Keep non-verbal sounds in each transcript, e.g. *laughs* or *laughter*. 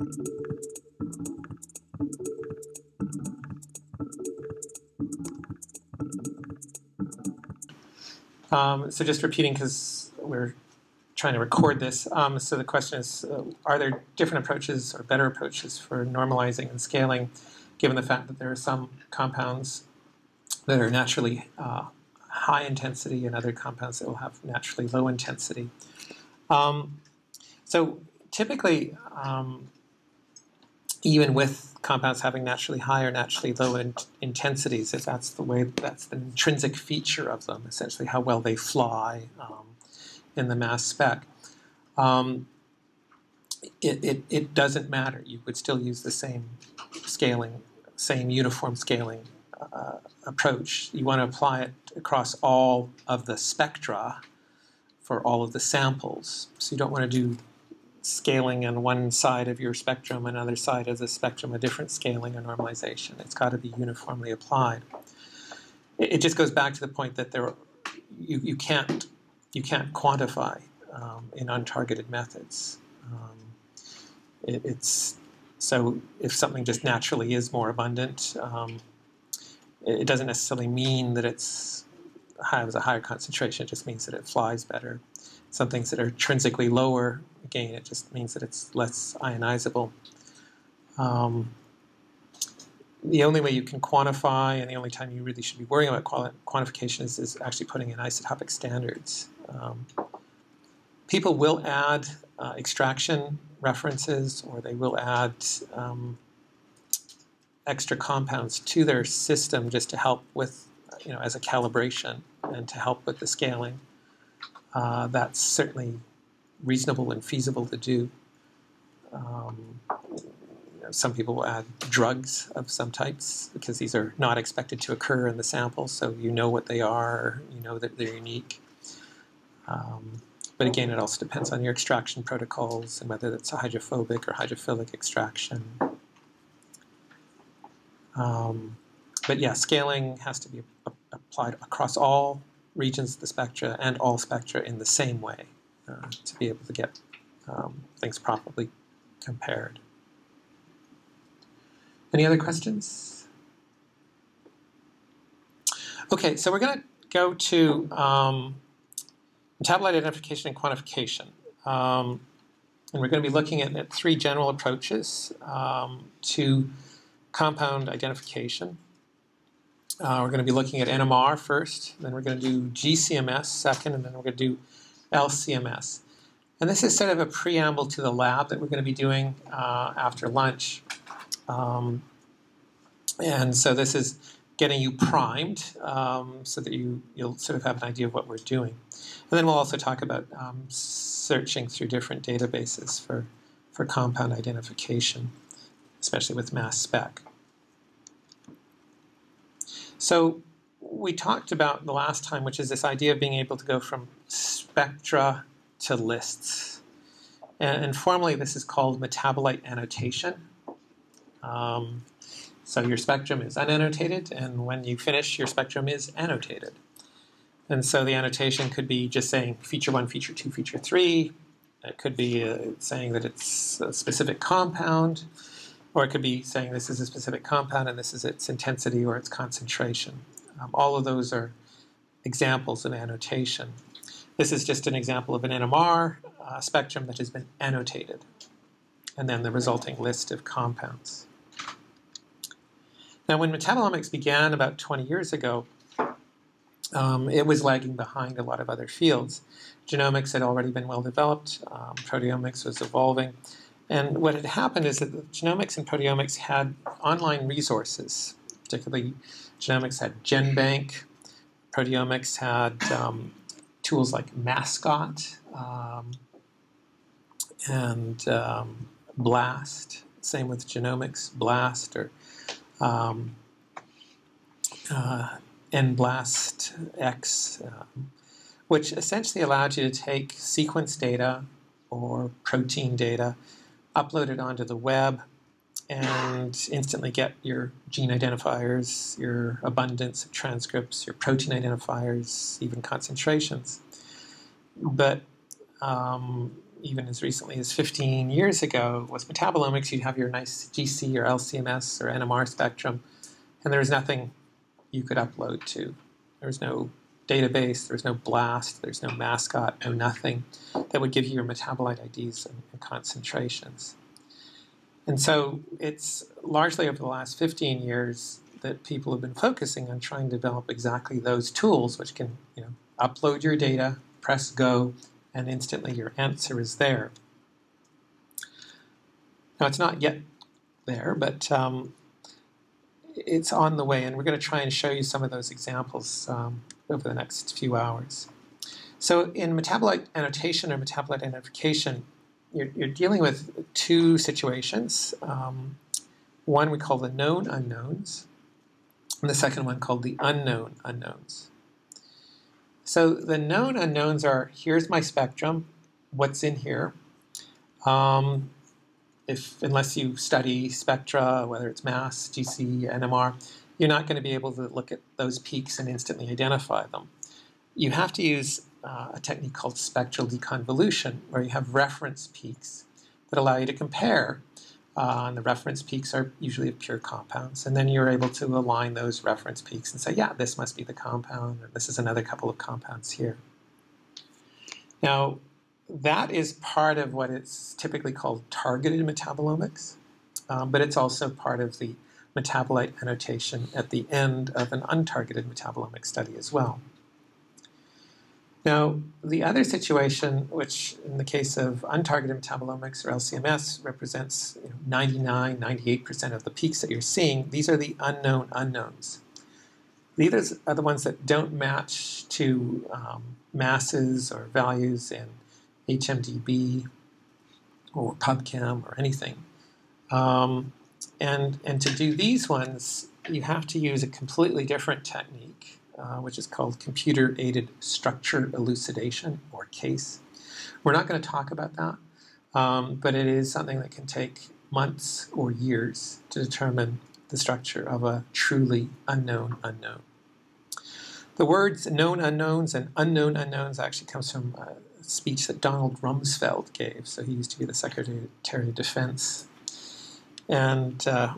Um, so just repeating because we're trying to record this. Um, so the question is, uh, are there different approaches or better approaches for normalizing and scaling, given the fact that there are some compounds that are naturally uh, high intensity and other compounds that will have naturally low intensity. Um, so typically, um, even with compounds having naturally high or naturally low in intensities, if that's the way, that's the intrinsic feature of them, essentially how well they fly um, in the mass spec. Um, it, it, it doesn't matter. You would still use the same scaling, same uniform scaling uh, approach. You want to apply it across all of the spectra for all of the samples. So you don't want to do scaling on one side of your spectrum, another side of the spectrum, a different scaling or normalization. It's got to be uniformly applied. It, just goes back to the point that there, you, you can't you can't quantify um, in untargeted methods. Um, it, it's so if something just naturally is more abundant, um, it, it doesn't necessarily mean that it's has a higher concentration. It just means that it flies better. Some things that are intrinsically lower, again, it just means that it's less ionizable. Um, the only way you can quantify, and the only time you really should be worrying about quantification is, is actually putting in isotopic standards. Um, people will add uh, extraction references or they will add um, extra compounds to their system just to help with, you know, as a calibration and to help with the scaling. Uh, that's certainly reasonable and feasible to do. Um, you know, some people will add drugs of some types because these are not expected to occur in the sample, so you know what they are, you know that they're unique. Um, but again, it also depends on your extraction protocols and whether it's a hydrophobic or hydrophilic extraction. Um, but yeah, scaling has to be applied across all regions of the spectra and all spectra in the same way uh, to be able to get um, things properly compared. Any other questions? Okay, so we're going to go to um, metabolite identification and quantification. Um, and we're going to be looking at, at three general approaches um, to compound identification. Uh, we're going to be looking at NMR first, then we're going to do GCMS second, and then we're going to do LCMS. And this is sort of a preamble to the lab that we're going to be doing uh, after lunch. Um, and so this is getting you primed um, so that you, you'll sort of have an idea of what we're doing. And then we'll also talk about um, searching through different databases for, for compound identification, especially with mass spec. So we talked about the last time, which is this idea of being able to go from spectra to lists. And, and formally, this is called metabolite annotation. Um, so your spectrum is unannotated, and when you finish, your spectrum is annotated. And so the annotation could be just saying feature one, feature two, feature three. It could be uh, saying that it's a specific compound, or it could be saying this is a specific compound and this is its intensity or its concentration. Um, all of those are examples of annotation. This is just an example of an NMR uh, spectrum that has been annotated, and then the resulting list of compounds. Now, when metabolomics began about 20 years ago, um, it was lagging behind a lot of other fields. Genomics had already been well developed, um, proteomics was evolving, and what had happened is that genomics and proteomics had online resources, particularly genomics had GenBank, proteomics had um, tools like Mascot um, and um, BLAST, same with genomics, BLAST or um, uh, NBLAST X, um, which essentially allowed you to take sequence data or protein data, upload it onto the web, and instantly get your gene identifiers, your abundance of transcripts, your protein identifiers, even concentrations. But um, even as recently as 15 years ago, was metabolomics. You'd have your nice GC or LCMS or NMR spectrum, and there was nothing you could upload to. There was no database, there's no BLAST, there's no mascot, no nothing that would give you your metabolite IDs and, and concentrations. And so it's largely over the last 15 years that people have been focusing on trying to develop exactly those tools which can you know, upload your data, press go, and instantly your answer is there. Now it's not yet there, but um, it's on the way, and we're going to try and show you some of those examples um, over the next few hours. So in metabolite annotation or metabolite identification, you're, you're dealing with two situations. Um, one we call the known unknowns, and the second one called the unknown unknowns. So the known unknowns are, here's my spectrum, what's in here. Um, if Unless you study spectra, whether it's mass, GC, NMR, you're not going to be able to look at those peaks and instantly identify them. You have to use uh, a technique called spectral deconvolution, where you have reference peaks that allow you to compare uh, and the reference peaks are usually of pure compounds. And then you're able to align those reference peaks and say, yeah, this must be the compound, or this is another couple of compounds here. Now, that is part of what is typically called targeted metabolomics, um, but it's also part of the metabolite annotation at the end of an untargeted metabolomic study as well. Now, the other situation, which in the case of untargeted metabolomics or LCMS represents you know, 99, 98% of the peaks that you're seeing, these are the unknown unknowns. These are the ones that don't match to um, masses or values in HMDB or PubChem or anything. Um, and, and to do these ones, you have to use a completely different technique uh, which is called Computer Aided Structure Elucidation, or CASE. We're not going to talk about that, um, but it is something that can take months or years to determine the structure of a truly unknown unknown. The words known unknowns and unknown unknowns actually comes from a speech that Donald Rumsfeld gave. So he used to be the Secretary of Defense. And uh,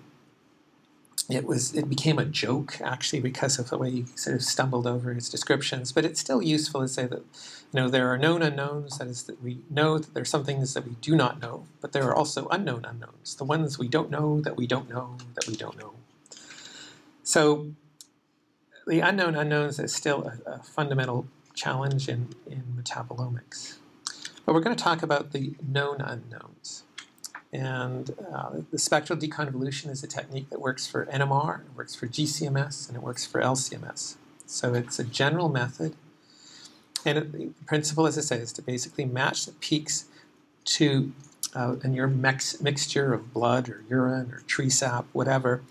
it was it became a joke actually because of the way he sort of stumbled over his descriptions. But it's still useful to say that you know there are known unknowns. That is that we know that there are some things that we do not know, but there are also unknown unknowns. The ones we don't know that we don't know that we don't know. So the unknown unknowns is still a, a fundamental challenge in, in metabolomics. But we're going to talk about the known unknowns. And uh, the spectral deconvolution is a technique that works for NMR, it works for GCMS, and it works for LCMS. So it's a general method. And it, the principle, as I say, is to basically match the peaks to uh, in your mix, mixture of blood or urine or tree sap, whatever,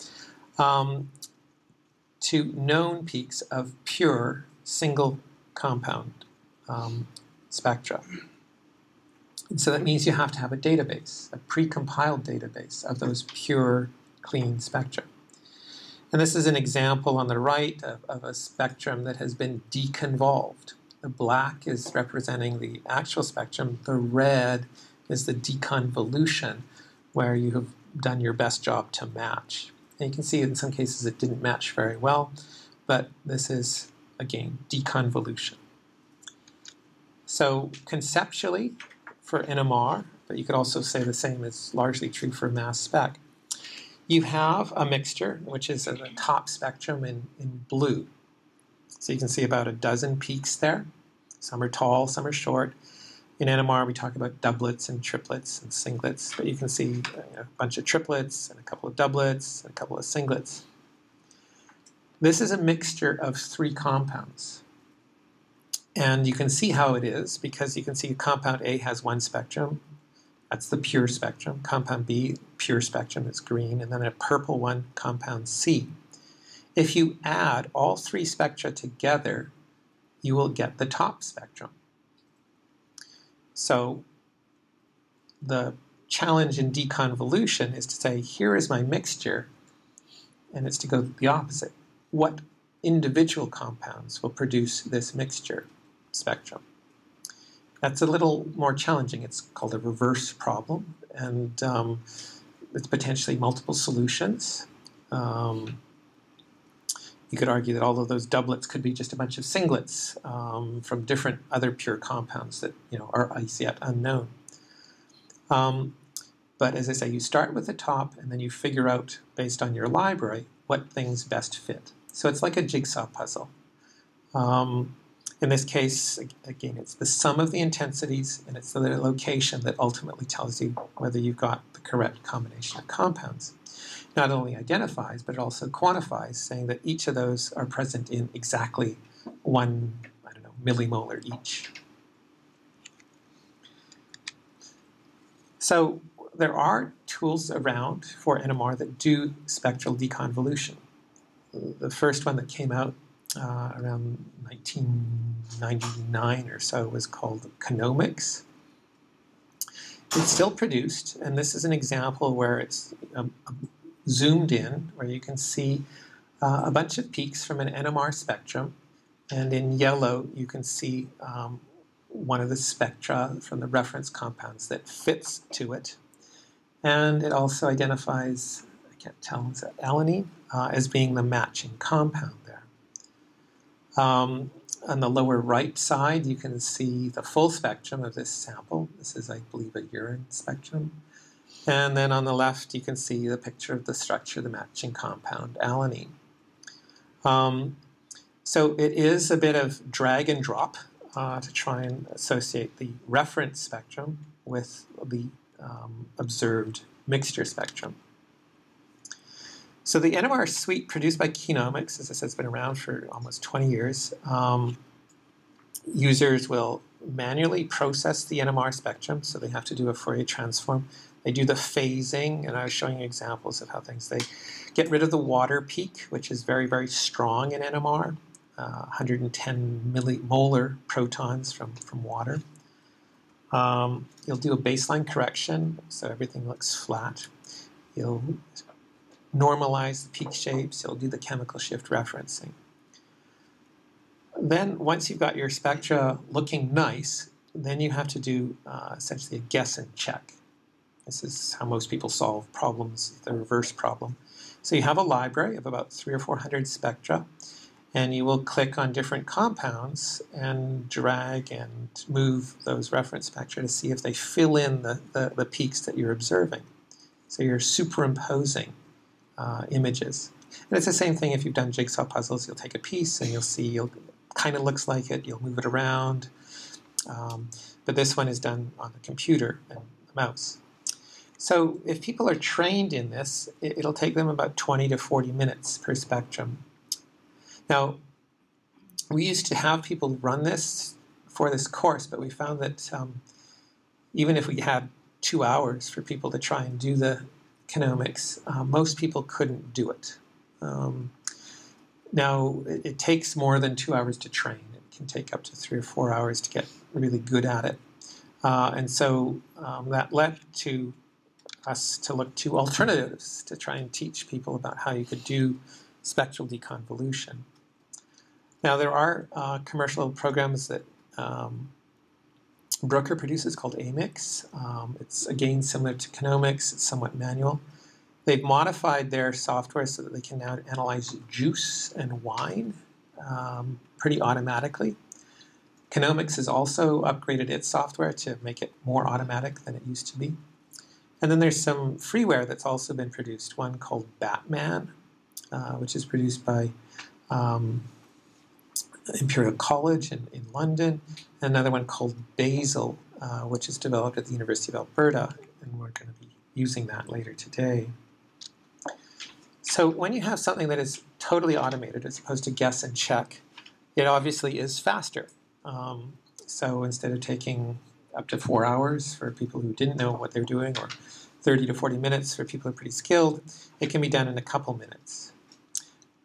um, to known peaks of pure single compound um, spectra. So that means you have to have a database, a pre-compiled database of those pure, clean spectra. And this is an example on the right of, of a spectrum that has been deconvolved. The black is representing the actual spectrum. The red is the deconvolution, where you have done your best job to match. And you can see in some cases it didn't match very well, but this is, again, deconvolution. So conceptually, for NMR, but you could also say the same is largely true for mass spec. You have a mixture, which is at the top spectrum in, in blue. So you can see about a dozen peaks there. Some are tall, some are short. In NMR, we talk about doublets and triplets and singlets, but you can see uh, a bunch of triplets and a couple of doublets and a couple of singlets. This is a mixture of three compounds. And you can see how it is because you can see compound A has one spectrum. That's the pure spectrum. Compound B, pure spectrum, is green. And then a purple one, compound C. If you add all three spectra together, you will get the top spectrum. So the challenge in deconvolution is to say, here is my mixture, and it's to go the opposite. What individual compounds will produce this mixture? Spectrum. That's a little more challenging. It's called a reverse problem, and um, it's potentially multiple solutions. Um, you could argue that all of those doublets could be just a bunch of singlets um, from different other pure compounds that you know are as yet unknown. Um, but as I say, you start with the top and then you figure out, based on your library, what things best fit. So it's like a jigsaw puzzle. Um, in this case, again, it's the sum of the intensities and it's the location that ultimately tells you whether you've got the correct combination of compounds. Not only identifies, but it also quantifies, saying that each of those are present in exactly one, I don't know, millimolar each. So there are tools around for NMR that do spectral deconvolution. The first one that came out uh, around 1999 or so was called Chenomx. It's still produced, and this is an example where it's um, zoomed in, where you can see uh, a bunch of peaks from an NMR spectrum, and in yellow you can see um, one of the spectra from the reference compounds that fits to it. And it also identifies, I can't tell, is that alanine, uh, as being the matching compound. Um, on the lower right side, you can see the full spectrum of this sample. This is, I believe, a urine spectrum. And then on the left, you can see the picture of the structure of the matching compound, alanine. Um, so it is a bit of drag and drop uh, to try and associate the reference spectrum with the um, observed mixture spectrum. So the NMR suite produced by Chenomx, as I said, has been around for almost 20 years. Um, users will manually process the NMR spectrum, so they have to do a Fourier transform. They do the phasing, and I was showing you examples of how things, they get rid of the water peak, which is very, very strong in NMR, uh, 110 millimolar protons from, from water. Um, you'll do a baseline correction, so everything looks flat. You'll normalize the peak shapes. You'll do the chemical shift referencing. Then, once you've got your spectra looking nice, then you have to do uh, essentially a guess and check. This is how most people solve problems, the reverse problem. So you have a library of about three or four hundred spectra and you will click on different compounds and drag and move those reference spectra to see if they fill in the, the, the peaks that you're observing. So you're superimposing uh, images. And it's the same thing if you've done jigsaw puzzles. You'll take a piece and you'll see you'll kind of looks like it. You'll move it around. Um, but this one is done on the computer and the mouse. So if people are trained in this, it, it'll take them about 20 to 40 minutes per spectrum now, we used to have people run this for this course, but we found that um, even if we had two hours for people to try and do the Chenomx, uh, most people couldn't do it. Um, now, it, it, takes more than two hours to train. It can take up to three or four hours to get really good at it. Uh, and so um, that led to us to look to alternatives to try and teach people about how you could do spectral deconvolution. Now, there are uh, commercial programs that um, Bruker produces called Amix. Um, it's again similar to Chenomx, it's somewhat manual. They've modified their software so that they can now analyze juice and wine um, pretty automatically. Chenomx has also upgraded its software to make it more automatic than it used to be. And then there's some freeware that's also been produced, one called Batman, uh, which is produced by um, Imperial College in, in London, another one called Bayesil, uh, which is developed at the University of Alberta, and we're going to be using that later today. So when you have something that is totally automated as opposed to guess and check, it obviously is faster. Um, so instead of taking up to four hours for people who didn't know what they're doing, or 30 to 40 minutes for people who are pretty skilled, it can be done in a couple minutes.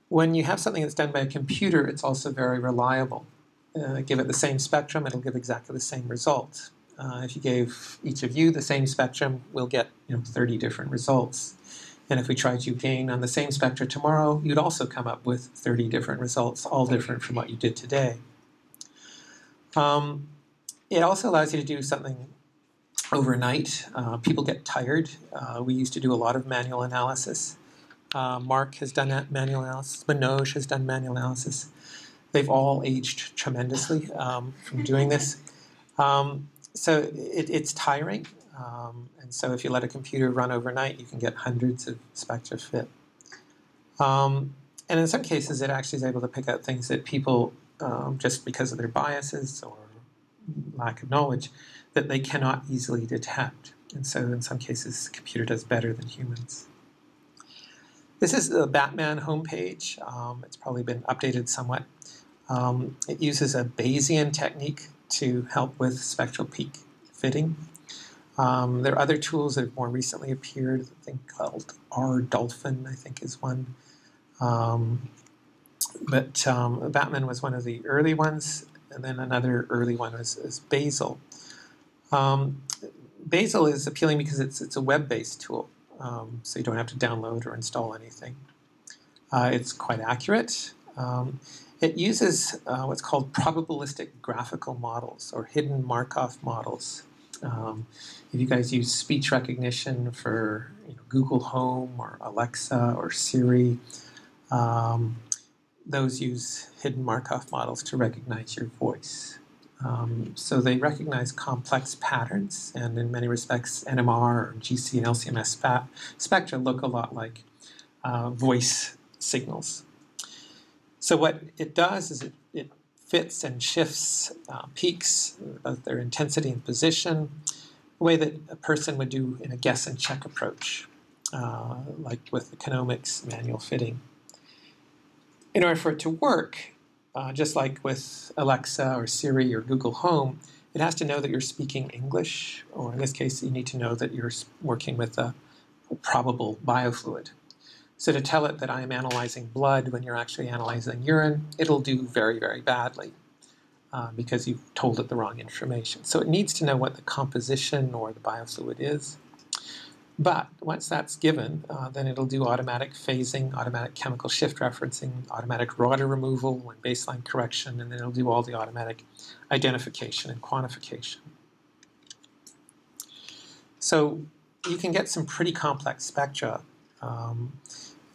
When you have something that's done by a computer, it's also very reliable. Uh, give it the same spectrum, it'll give exactly the same result. Uh, if you gave each of you the same spectrum, we'll get you know, 30 different results. And if we tried to gain on the same spectrum tomorrow, you'd also come up with 30 different results, all different from what you did today. Um, it also allows you to do something overnight. Uh, people get tired. Uh, we used to do a lot of manual analysis. Uh, Mark has done that manual analysis. Manoj has done manual analysis. They've all aged tremendously um, from doing this. Um, so it, it's tiring. Um, and so if you let a computer run overnight, you can get hundreds of spectra fit. Um, and in some cases, it actually is able to pick out things that people, um, just because of their biases or lack of knowledge, that they cannot easily detect. And so in some cases, computer does better than humans. This is the Batman homepage. Um, it's probably been updated somewhat. Um, it uses a Bayesian technique to help with spectral peak fitting. Um, there are other tools that have more recently appeared, I think called R Dolphin, I think is one. Um, but um, Batman was one of the early ones, and then another early one is Bayesil. Um, Bayesil is appealing because it's, it's a web-based tool, um, so you don't have to download or install anything. Uh, it's quite accurate. It uses uh, what's called probabilistic graphical models or hidden Markov models. Um, if you guys use speech recognition for you know, Google Home or Alexa or Siri, um, those use hidden Markov models to recognize your voice. Um, so they recognize complex patterns, and in many respects, NMR or GC and LCMS spectra look a lot like uh, voice signals. So what it does is it, it fits and shifts uh, peaks, both their intensity and position, the way that a person would do in a guess and check approach, uh, like with the Chenomx manual fitting. In order for it to work, uh, just like with Alexa or Siri or Google Home, it has to know that you're speaking English, or in this case, you need to know that you're working with a probable biofluid. So to tell it that I am analyzing blood when you're actually analyzing urine, it'll do very, very badly uh, because you've told it the wrong information. So it needs to know what the composition or the biofluid is. But once that's given, uh, then it'll do automatic phasing, automatic chemical shift referencing, automatic Raster removal and baseline correction, and then it'll do all the automatic identification and quantification. So you can get some pretty complex spectra. Um,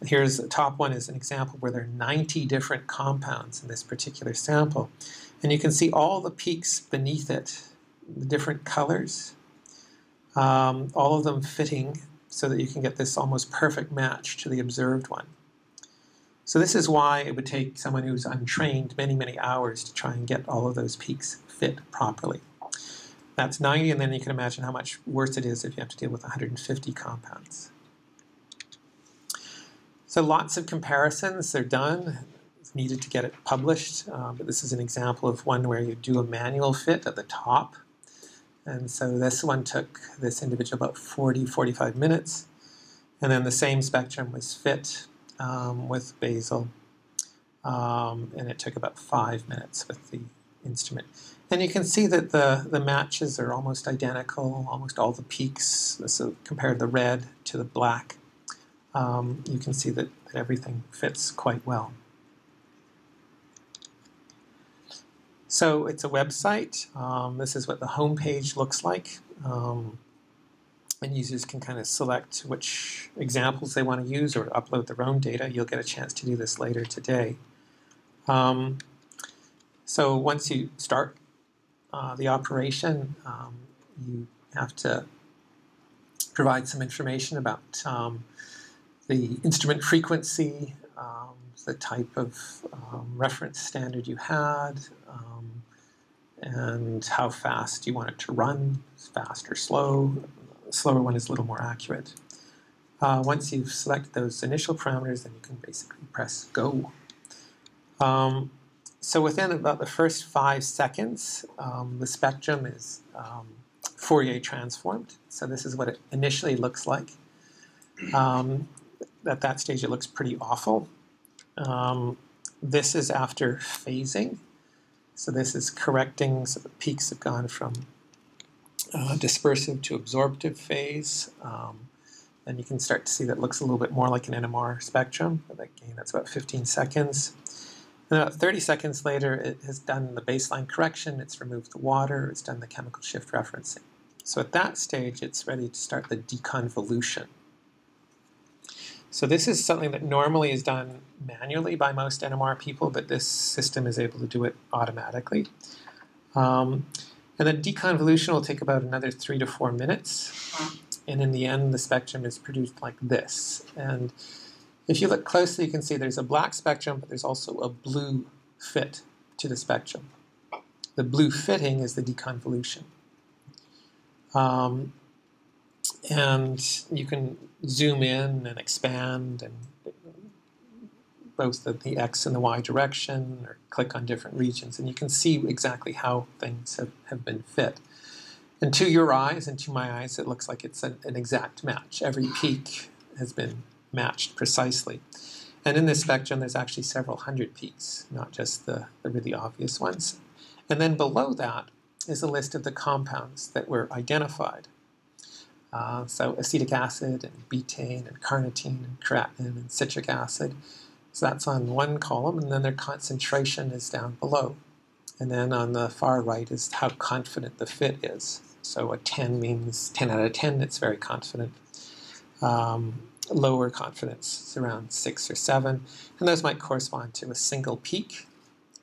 here's the top one is an example where there are 90 different compounds in this particular sample. And you can see all the peaks beneath it, the different colors um, all of them fitting so that you can get this almost perfect match to the observed one. So this is why it would take someone who's untrained many, many hours to try and get all of those peaks fit properly. That's 90, and then you can imagine how much worse it is if you have to deal with 150 compounds. So lots of comparisons are done. It's needed to get it published, uh, but this is an example of one where you do a manual fit at the top and so this one took this individual about 40, 45 minutes. And then the same spectrum was fit um, with Bayesil. Um, and it took about five minutes with the instrument. And you can see that the, the matches are almost identical, almost all the peaks. So compare the red to the black. Um, you can see that, that everything fits quite well. So it's a website. Um, this is what the home page looks like. Um, and users can kind of select which examples they want to use or upload their own data. You'll get a chance to do this later today. Um, so once you start uh, the operation, um, you have to provide some information about um, the instrument frequency, um, the type of um, reference standard you had, um, and how fast you want it to run, fast or slow. Slower one is a little more accurate. Uh, once you've selected those initial parameters, then you can basically press go. Um, so within about the first five seconds, um, the spectrum is um, Fourier transformed. So this is what it initially looks like. At that stage, it looks pretty awful. Um, this is after phasing. So this is correcting, so the peaks have gone from uh, dispersive to absorptive phase. Um, and you can start to see that looks a little bit more like an NMR spectrum. Again, that's about 15 seconds. And about 30 seconds later, it has done the baseline correction, it's removed the water, it's done the chemical shift referencing. So at that stage, it's ready to start the deconvolution. So this is something that normally is done manually by most NMR people, but this system is able to do it automatically. Um, and then deconvolution will take about another three to four minutes. And in the end, the spectrum is produced like this. And if you look closely, you can see there's a black spectrum, but there's also a blue fit to the spectrum. The blue fitting is the deconvolution. Um, and you can zoom in and expand and both the, the x and the y direction or click on different regions and you can see exactly how things have, have been fit. And to your eyes and to my eyes it looks like it's an, an exact match. Every peak has been matched precisely. And in this spectrum, there's actually several hundred peaks, not just the, the really obvious ones. And then below that is a list of the compounds that were identified. Uh, so acetic acid and betaine and carnitine and creatinine and citric acid. So that's on one column, and then their concentration is down below. And then on the far right is how confident the fit is. So a 10 means 10 out of 10, it's very confident. Um, lower confidence is around six or seven, and those might correspond to a single peak,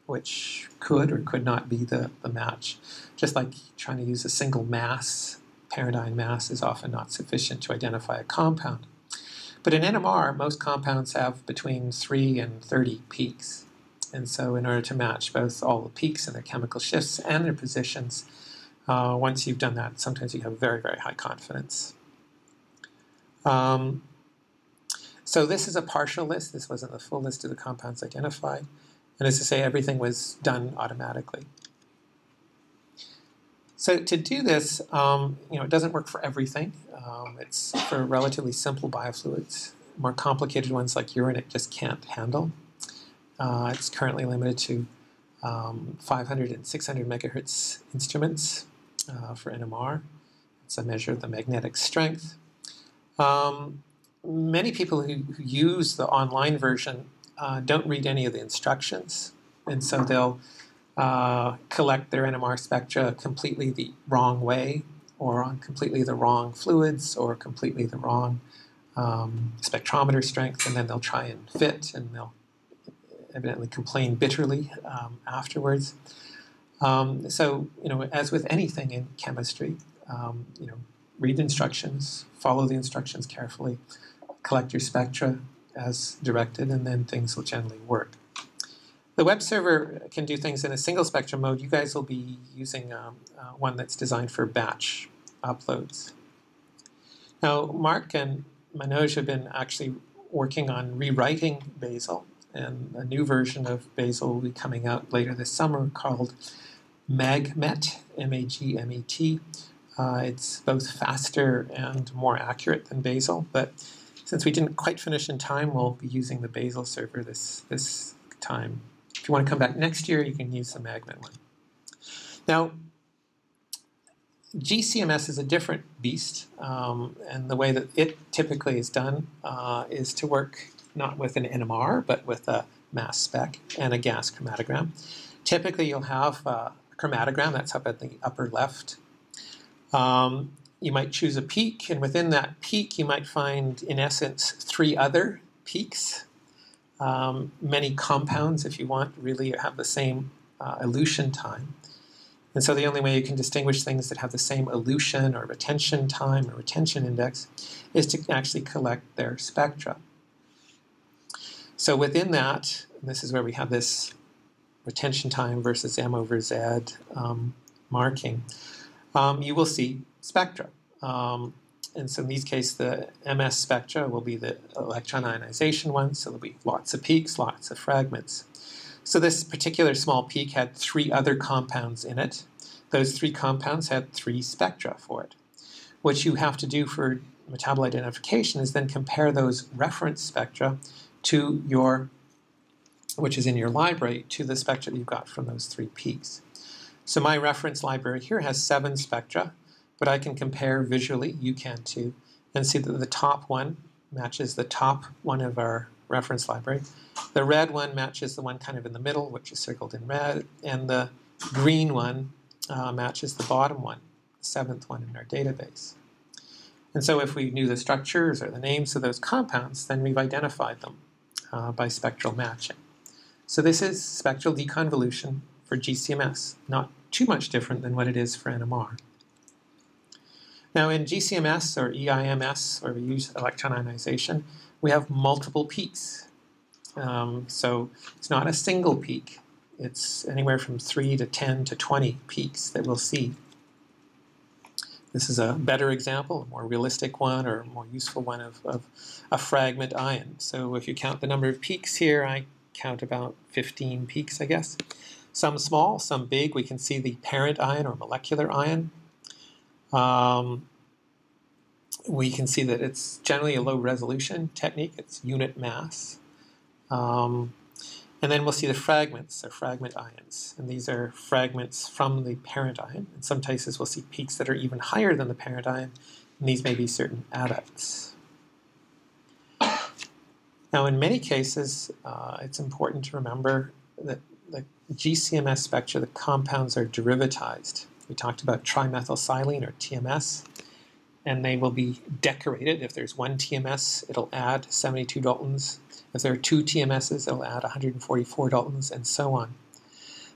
which could or could not be the, the match. Just like trying to use a single mass, paradigm mass is often not sufficient to identify a compound. But in NMR, most compounds have between 3 and 30 peaks. And so in order to match both all the peaks and their chemical shifts and their positions, uh, once you've done that, sometimes you have very, very high confidence. Um, so this is a partial list. This wasn't the full list of the compounds identified. And as I say, everything was done automatically. So to do this, um, you know, it doesn't work for everything. Um, it's for relatively simple biofluids. More complicated ones like urine, it just can't handle. Uh, it's currently limited to um, 500 and 600 megahertz instruments uh, for NMR. It's a measure of the magnetic strength. Um, many people who, who use the online version uh, don't read any of the instructions, and so they'll uh, collect their NMR spectra completely the wrong way, or on completely the wrong fluids, or completely the wrong um, spectrometer strength, and then they'll try and fit, and they'll evidently complain bitterly um, afterwards. Um, so, you know, as with anything in chemistry, um, you know, read the instructions, follow the instructions carefully, collect your spectra as directed, and then things will generally work. The web server can do things in a single spectrum mode. You guys will be using um, uh, one that's designed for batch uploads. Now, Mark and Manoj have been actually working on rewriting Bayesil, and a new version of Bayesil will be coming out later this summer called MagMet, M-A-G-M-E-T. Uh, it's both faster and more accurate than Bayesil, but since we didn't quite finish in time, we'll be using the Bayesil server this, this time. If you want to come back next year, you can use the MagMet one. Now, GCMS is a different beast, um, and the way that it typically is done uh, is to work not with an NMR, but with a mass spec and a gas chromatogram. Typically, you'll have a chromatogram that's up at the upper left. Um, you might choose a peak, and within that peak, you might find, in essence, three other peaks. Um, many compounds, if you want, really have the same uh, elution time. And so the only way you can distinguish things that have the same elution or retention time or retention index is to actually collect their spectra. So within that, this is where we have this retention time versus M over Z um, marking, um, you will see spectra. Um, and so in these cases, the MS spectra will be the electron ionization one, so there'll be lots of peaks, lots of fragments. So this particular small peak had three other compounds in it. Those three compounds had three spectra for it. What you have to do for metabolite identification is then compare those reference spectra to your, which is in your library, to the spectra that you've got from those three peaks. So my reference library here has seven spectra, but I can compare visually, you can too, and see that the top one matches the top one of our reference library. The red one matches the one kind of in the middle, which is circled in red, and the green one uh, matches the bottom one, the seventh one in our database. And so if we knew the structures or the names of those compounds, then we've identified them uh, by spectral matching. So this is spectral deconvolution for GCMS, not too much different than what it is for NMR. Now in GCMS or EIMS, where we use electron ionization, we have multiple peaks. Um, so it's not a single peak. It's anywhere from 3 to 10 to 20 peaks that we'll see. This is a better example, a more realistic one or a more useful one of, of a fragment ion. So if you count the number of peaks here, I count about 15 peaks, I guess. Some small, some big. We can see the parent ion or molecular ion. Um, we can see that it's generally a low resolution technique. It's unit mass. Um, and then we'll see the fragments, or fragment ions. And these are fragments from the parent ion. In some cases, we'll see peaks that are even higher than the parent ion. And these may be certain adducts. Now, in many cases, uh, it's important to remember that the GCMS spectra, the compounds are derivatized. We talked about trimethylsilane, or TMS, and they will be decorated. If there's one TMS, it'll add 72 Daltons. If there are two TMSs, it'll add 144 Daltons, and so on.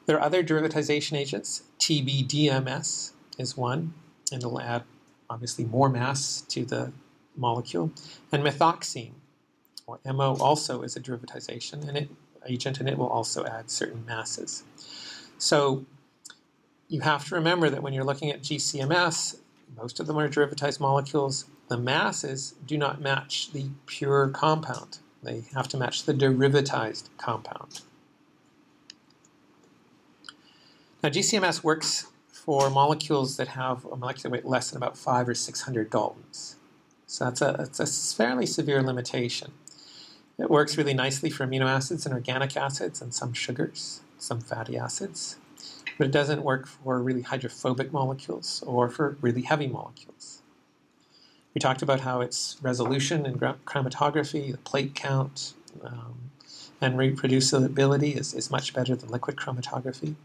There are other derivatization agents. TBDMS is one, and it'll add obviously more mass to the molecule. And methoxime, or MO, also is a derivatization and it, agent, and it will also add certain masses. So you have to remember that when you're looking at GCMS, most of them are derivatized molecules. The masses do not match the pure compound. They have to match the derivatized compound. Now GCMS works for molecules that have a molecular weight less than about 5 or 600 Daltons. So that's a, that's a fairly severe limitation. It works really nicely for amino acids and organic acids and some sugars, some fatty acids but it doesn't work for really hydrophobic molecules or for really heavy molecules. We talked about how its resolution and chromatography, the plate count, um, and reproducibility is, is much better than liquid chromatography.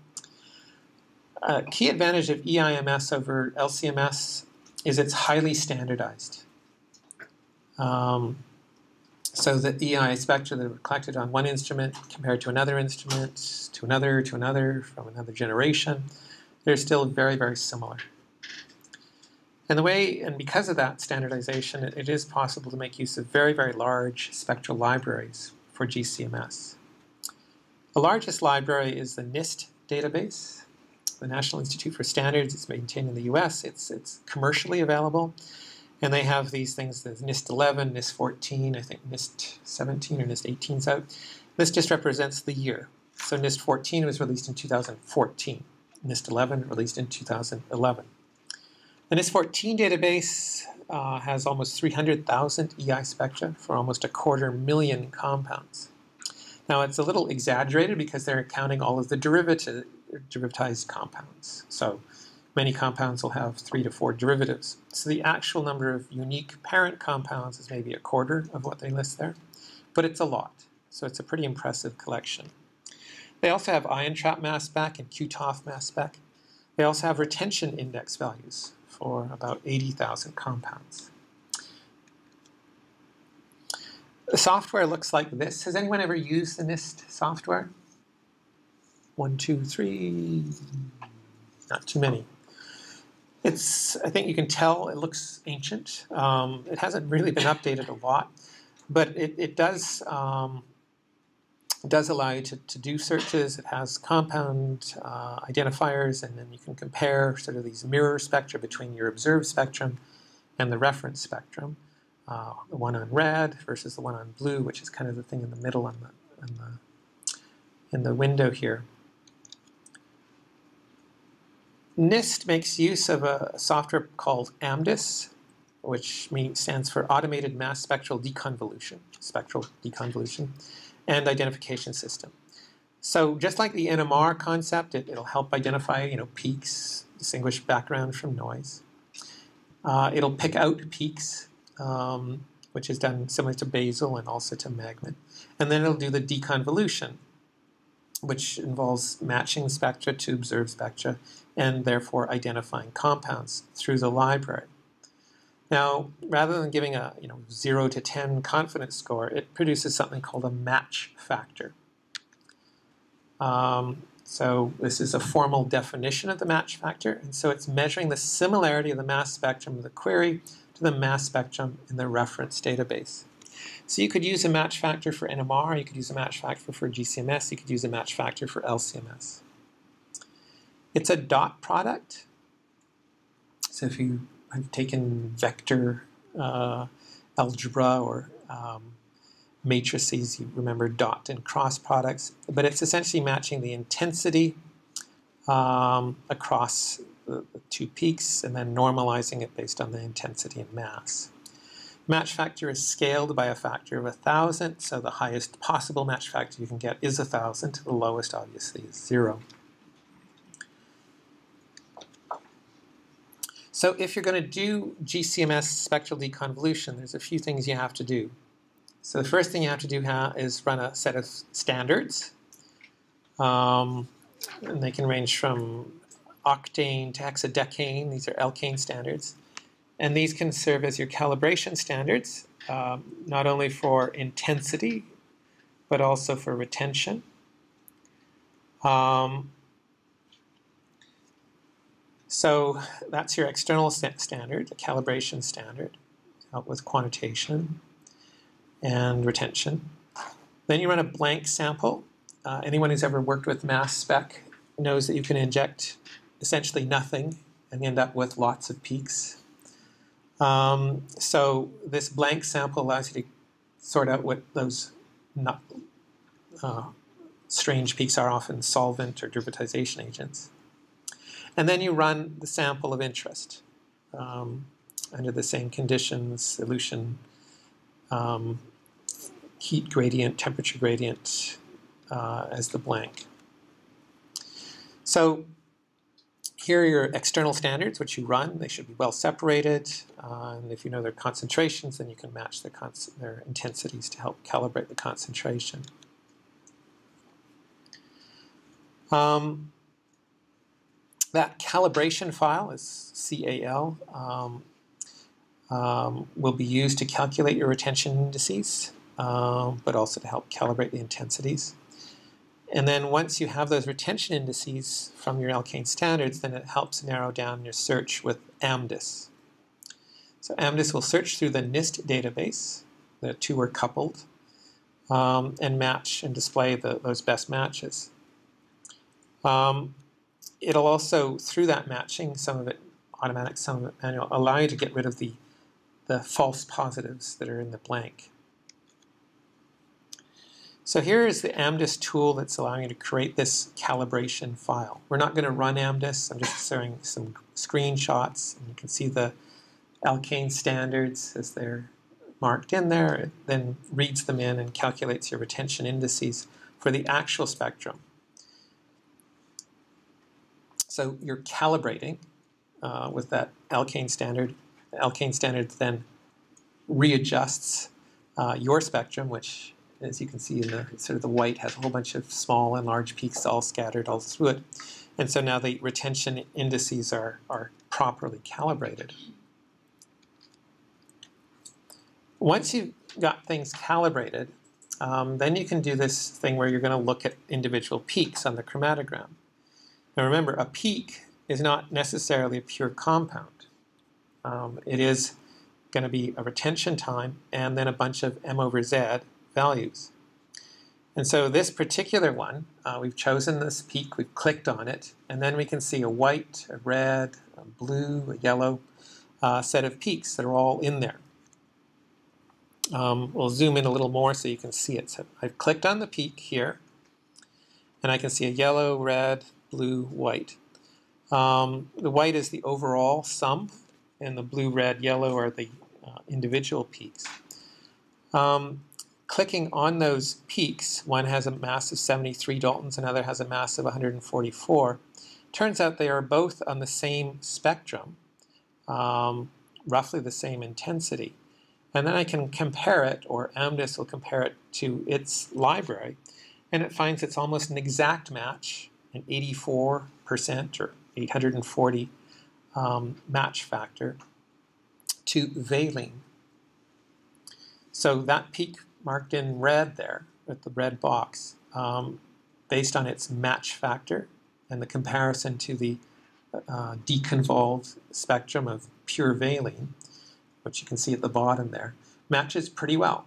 A key advantage of EIMS over LCMS is it's highly standardized. Um, so the EI spectra that were collected on one instrument compared to another instrument, to another, to another, from another generation, they're still very, very similar. And the way, and because of that standardization, it, it is possible to make use of very, very large spectral libraries for GCMS. The largest library is the NIST database, the National Institute for Standards. It's maintained in the US. It's, it's commercially available. And they have these things, there's NIST 11, NIST 14, I think NIST 17 or NIST 18 is out. This just represents the year. So NIST 14 was released in 2014. NIST 11 released in 2011. The NIST 14 database uh, has almost 300,000 EI spectra for almost a quarter million compounds. Now it's a little exaggerated because they're counting all of the derivative, derivatized compounds. So Many compounds will have three to four derivatives. So the actual number of unique parent compounds is maybe a quarter of what they list there, but it's a lot. So it's a pretty impressive collection. They also have ion trap mass spec and QTOF mass spec. They also have retention index values for about 80,000 compounds. The software looks like this. Has anyone ever used the NIST software? One, two, three. Not too many. It's, I think you can tell it looks ancient. Um, it hasn't really been updated a lot, but it, it does um, does allow you to, to do searches. It has compound uh, identifiers, and then you can compare sort of these mirror spectra between your observed spectrum and the reference spectrum. Uh, the one on red versus the one on blue, which is kind of the thing in the middle in the, in the, in the window here. NIST makes use of a software called AMDIS, which means, stands for Automated Mass Spectral Deconvolution, spectral deconvolution, and identification system. So just like the NMR concept, it, will help identify you know peaks, distinguish background from noise. Uh, it'll pick out peaks um, which is done similar to Bayesil and also to MagMet, And then it'll do the deconvolution, which involves matching spectra to observed spectra and therefore identifying compounds through the library. Now, rather than giving a you know 0 to 10 confidence score, it produces something called a match factor. Um, so this is a formal definition of the match factor, and so it's measuring the similarity of the mass spectrum of the query to the mass spectrum in the reference database. So you could use a match factor for NMR, you could use a match factor for GCMS, you could use a match factor for LCMS. It's a dot product. So if you have taken vector uh, algebra or um, matrices, you remember dot and cross products, but it's essentially matching the intensity um, across the, the, two peaks and then normalizing it based on the intensity and mass. Match factor is scaled by a factor of a thousand, so the highest possible match factor you can get is a thousand, the lowest obviously is zero. So if you're going to do GCMS spectral deconvolution, there's a few things you have to do. So the first thing you have to do is run a set of standards. Um, and they can range from octane to hexadecane. These are alkane standards. And these can serve as your calibration standards, um, not only for intensity, but also for retention. Um, so that's your external st standard, the calibration standard, help with quantitation and retention. Then you run a blank sample. Uh, anyone who's ever worked with mass spec knows that you can inject essentially nothing and end up with lots of peaks. Um, so this blank sample allows you to sort out what those not, uh, strange peaks are, often solvent or derivatization agents. And then you run the sample of interest um, under the same conditions, solution um, heat gradient, temperature gradient uh, as the blank. So here are your external standards, which you run. They should be well separated. Uh, and if you know their concentrations, then you can match their, their intensities to help calibrate the concentration. Um, that calibration file is CAL. Um, um, will be used to calculate your retention indices, um, but also to help calibrate the intensities. And then once you have those retention indices from your alkane standards, then it helps narrow down your search with AMDIS. So AMDIS will search through the NIST database, the two are coupled, um, and match and display the, those best matches. Um, it'll also, through that matching, some of it automatic, some of it manual, allow you to get rid of the the false positives that are in the blank. So here is the AMDIS tool that's allowing you to create this calibration file. We're not going to run AMDIS. I'm just showing some screenshots. And you can see the alkane standards as they're marked in there. It then reads them in and calculates your retention indices for the actual spectrum. So you're calibrating uh, with that alkane standard The alkane standard then readjusts uh, your spectrum, which, as you can see in the sort of the white, has a whole bunch of small and large peaks all scattered all through it. And so now the retention indices are, are properly calibrated. Once you've got things calibrated, um, then you can do this thing where you're going to look at individual peaks on the chromatogram. Now remember, a peak is not necessarily a pure compound. Um, it is going to be a retention time and then a bunch of m over z values. And so this particular one, uh, we've chosen this peak, we've clicked on it, and then we can see a white, a red, a blue, a yellow uh, set of peaks that are all in there. Um, we'll zoom in a little more so you can see it. So I've clicked on the peak here, and I can see a yellow, red, blue, white. Um, the white is the overall sum and the blue, red, yellow are the uh, individual peaks. Um, clicking on those peaks, one has a mass of 73 Daltons, another has a mass of 144. Turns out they are both on the same spectrum, um, roughly the same intensity. And then I can compare it, or AMDIS will compare it to its library, and it finds it's almost an exact match, an 84% or 840 um, match factor to valine. So that peak marked in red there with the red box, um, based on its match factor and the comparison to the uh, deconvolved spectrum of pure valine, which you can see at the bottom there, matches pretty well.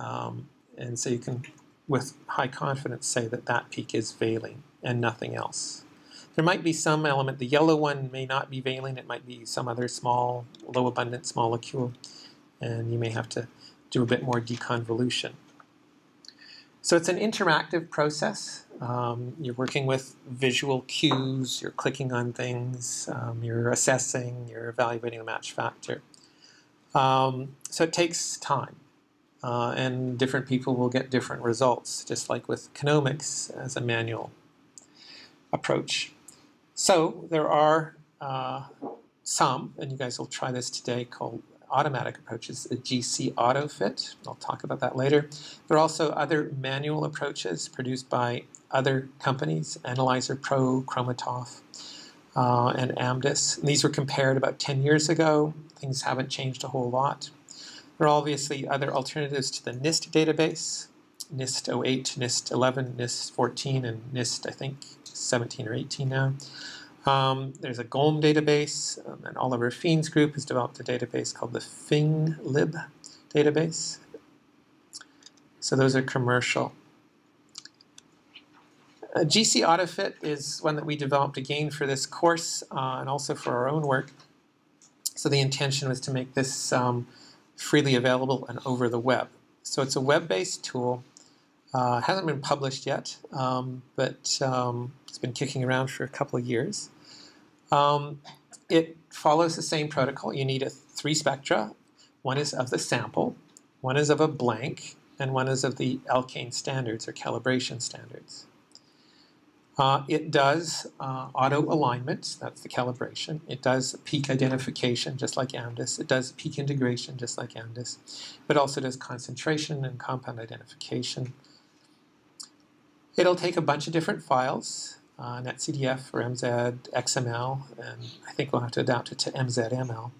Um, and so you can, with high confidence, say that that peak is valine and nothing else. There might be some element, the yellow one may not be valine, it might be some other small, low abundance molecule, and you may have to do a bit more deconvolution. So it's an interactive process. Um, you're working with visual cues, you're clicking on things, um, you're assessing, you're evaluating the match factor. Um, so it takes time. Uh, and different people will get different results, just like with Chenomx as a manual approach. So there are uh, some, and you guys will try this today, called automatic approaches, a GC AutoFit. I'll talk about that later. There are also other manual approaches produced by other companies, Analyzer Pro, ChromaTOF, uh, and AMDIS. And these were compared about 10 years ago. Things haven't changed a whole lot. There are obviously other alternatives to the NIST database, NIST 08, NIST 11, NIST 14, and NIST, I think, 17 or 18 now. Um, there's a GOLM database, um, and Oliver Fiehn's group has developed a database called the FiehnLib database. So those are commercial. Uh, GC AutoFit is one that we developed again for this course uh, and also for our own work. So the intention was to make this um, freely available and over the web. So it's a web-based tool. Uh, hasn't been published yet, um, but um, it's been kicking around for a couple of years. Um, it follows the same protocol. You need a three spectra. One is of the sample, one is of a blank, and one is of the alkane standards or calibration standards. Uh, it does uh, auto alignment, that's the calibration. It does peak identification, just like AMDIS. It does peak integration, just like AMDIS. But also does concentration and compound identification. It'll take a bunch of different files, uh, NetCDF or MZ XML, and I think we'll have to adapt it to MZML.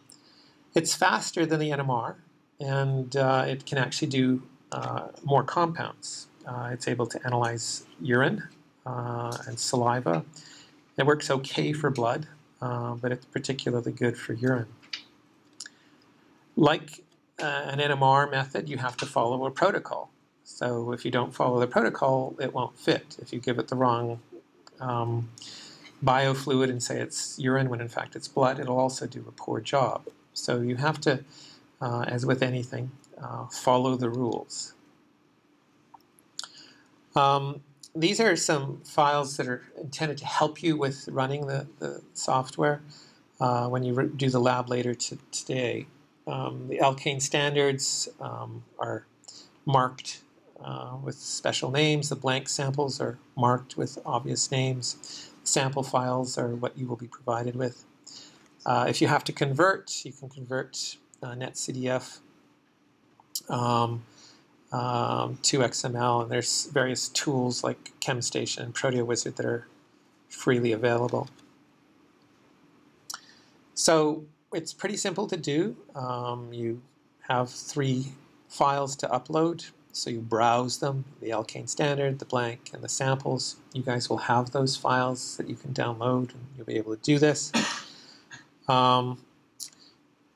It's faster than the NMR, and uh, it can actually do uh, more compounds. Uh, it's able to analyze urine, uh, and saliva. It works okay for blood, uh, but it's particularly good for urine. Like an NMR method, you have to follow a protocol. So if you don't follow the protocol, it won't fit. If you give it the wrong um, biofluid and say it's urine when in fact it's blood, it'll also do a poor job. So you have to, uh, as with anything, uh, follow the rules. Um, these are some files that are intended to help you with running the, the software uh, when you do the lab later today. Um, the alkane standards um, are marked uh, with special names. The blank samples are marked with obvious names. Sample files are what you will be provided with. Uh, if you have to convert, you can convert uh, NetCDF um, um, to XML, and there's various tools like ChemStation and ProteoWizard that are freely available. So it's pretty simple to do. Um, you have three files to upload, so you browse them, the alkane standard, the blank, and the samples. You guys will have those files that you can download, and you'll be able to do this. Um,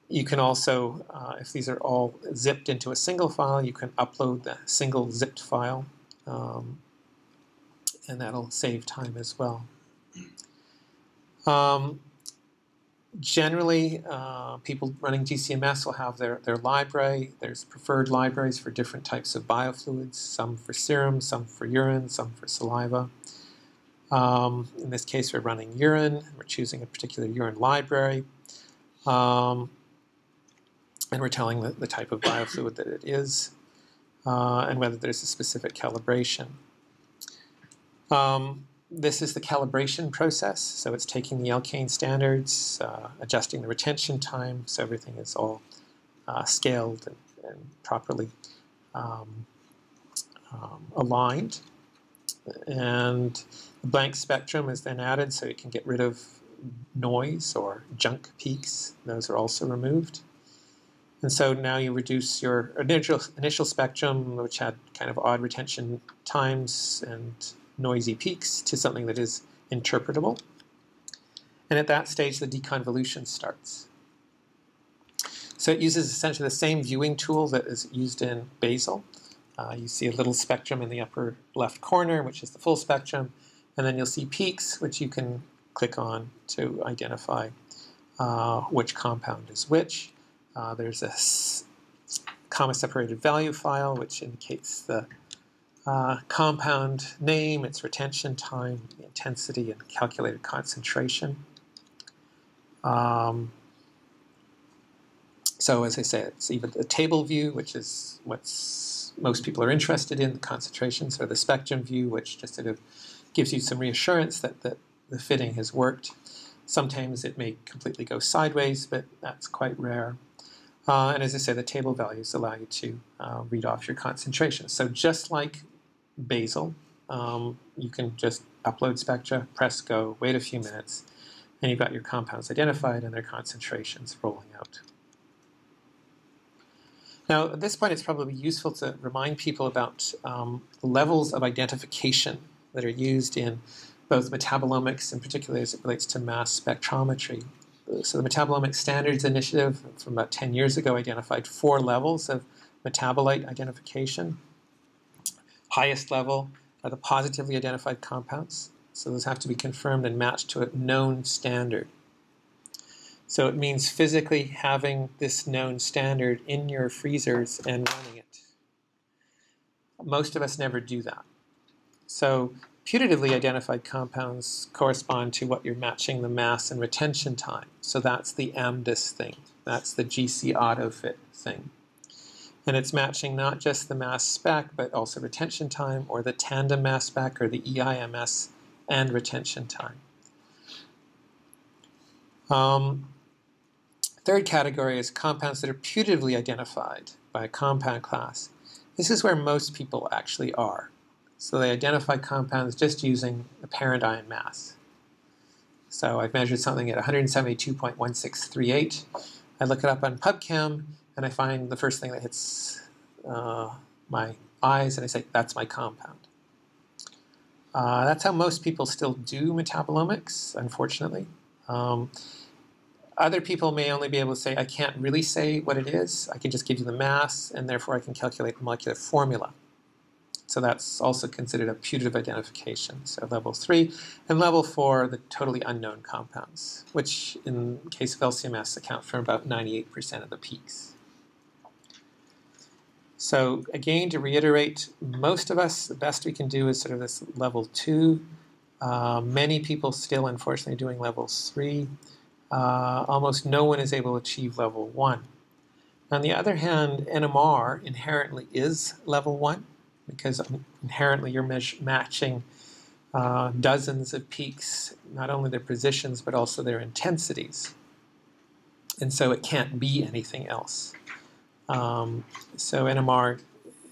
you can also, uh, if these are all zipped into a single file, you can upload the single zipped file, um, and that'll save time as well. Um, generally, uh, people running GCMS will have their, their library. There's preferred libraries for different types of biofluids, some for serum, some for urine, some for saliva. Um, in this case, we're running urine. We're choosing a particular urine library. Um, and we're telling the, the type of biofluid that it is uh, and whether there's a specific calibration. Um, this is the calibration process, so it's taking the alkane standards, uh, adjusting the retention time, so everything is all uh, scaled and, and properly um, um, aligned. And the blank spectrum is then added so you can get rid of noise or junk peaks. Those are also removed. And so now you reduce your initial, initial spectrum, which had kind of odd retention times and noisy peaks, to something that is interpretable. And at that stage, the deconvolution starts. So it uses essentially the same viewing tool that is used in Bayesil. Uh, you see a little spectrum in the upper left corner, which is the full spectrum, and then you'll see peaks, which you can click on to identify uh, which compound is which. Uh, there's a comma separated value file, which indicates the uh, compound name, its retention time, intensity, and calculated concentration. Um, so as I say, it's even the table view, which is what most people are interested in, the concentrations, or the spectrum view, which just sort of gives you some reassurance that, that the fitting has worked. Sometimes it may completely go sideways, but that's quite rare. Uh, and as I say, the table values allow you to uh, read off your concentration. So just like Bayesil, um, you can just upload spectra, press go, wait a few minutes, and you've got your compounds identified and their concentrations rolling out. Now, at this point, it's probably useful to remind people about um, levels of identification that are used in both metabolomics, and particularly as it relates to mass spectrometry. So the Metabolomic Standards Initiative from about 10 years ago identified four levels of metabolite identification. Highest level are the positively identified compounds. So those have to be confirmed and matched to a known standard. So it means physically having this known standard in your freezers and running it. Most of us never do that. So putatively identified compounds correspond to what you're matching the mass and retention time. So that's the AMDIS thing. That's the GC AutoFit thing. And it's matching not just the mass spec, but also retention time, or the tandem mass spec, or the EIMS and retention time. Um, third category is compounds that are putatively identified by a compound class. This is where most people actually are. So they identify compounds just using apparent ion mass. So I've measured something at 172.1638. I look it up on PubChem, and I find the first thing that hits uh, my eyes, and I say, that's my compound. Uh, that's how most people still do metabolomics, unfortunately. Um, other people may only be able to say, I can't really say what it is. I can just give you the mass, and therefore I can calculate the molecular formula. So that's also considered a putative identification. So level three. And level four, the totally unknown compounds, which in case of LCMS account for about 98% of the peaks. So again, to reiterate, most of us, the best we can do is sort of this level two. Uh, many people still, unfortunately, doing level three. Uh, almost no one is able to achieve level one. On the other hand, NMR inherently is level one because inherently you're matching uh, dozens of peaks, not only their positions, but also their intensities. And so it can't be anything else. Um, so NMR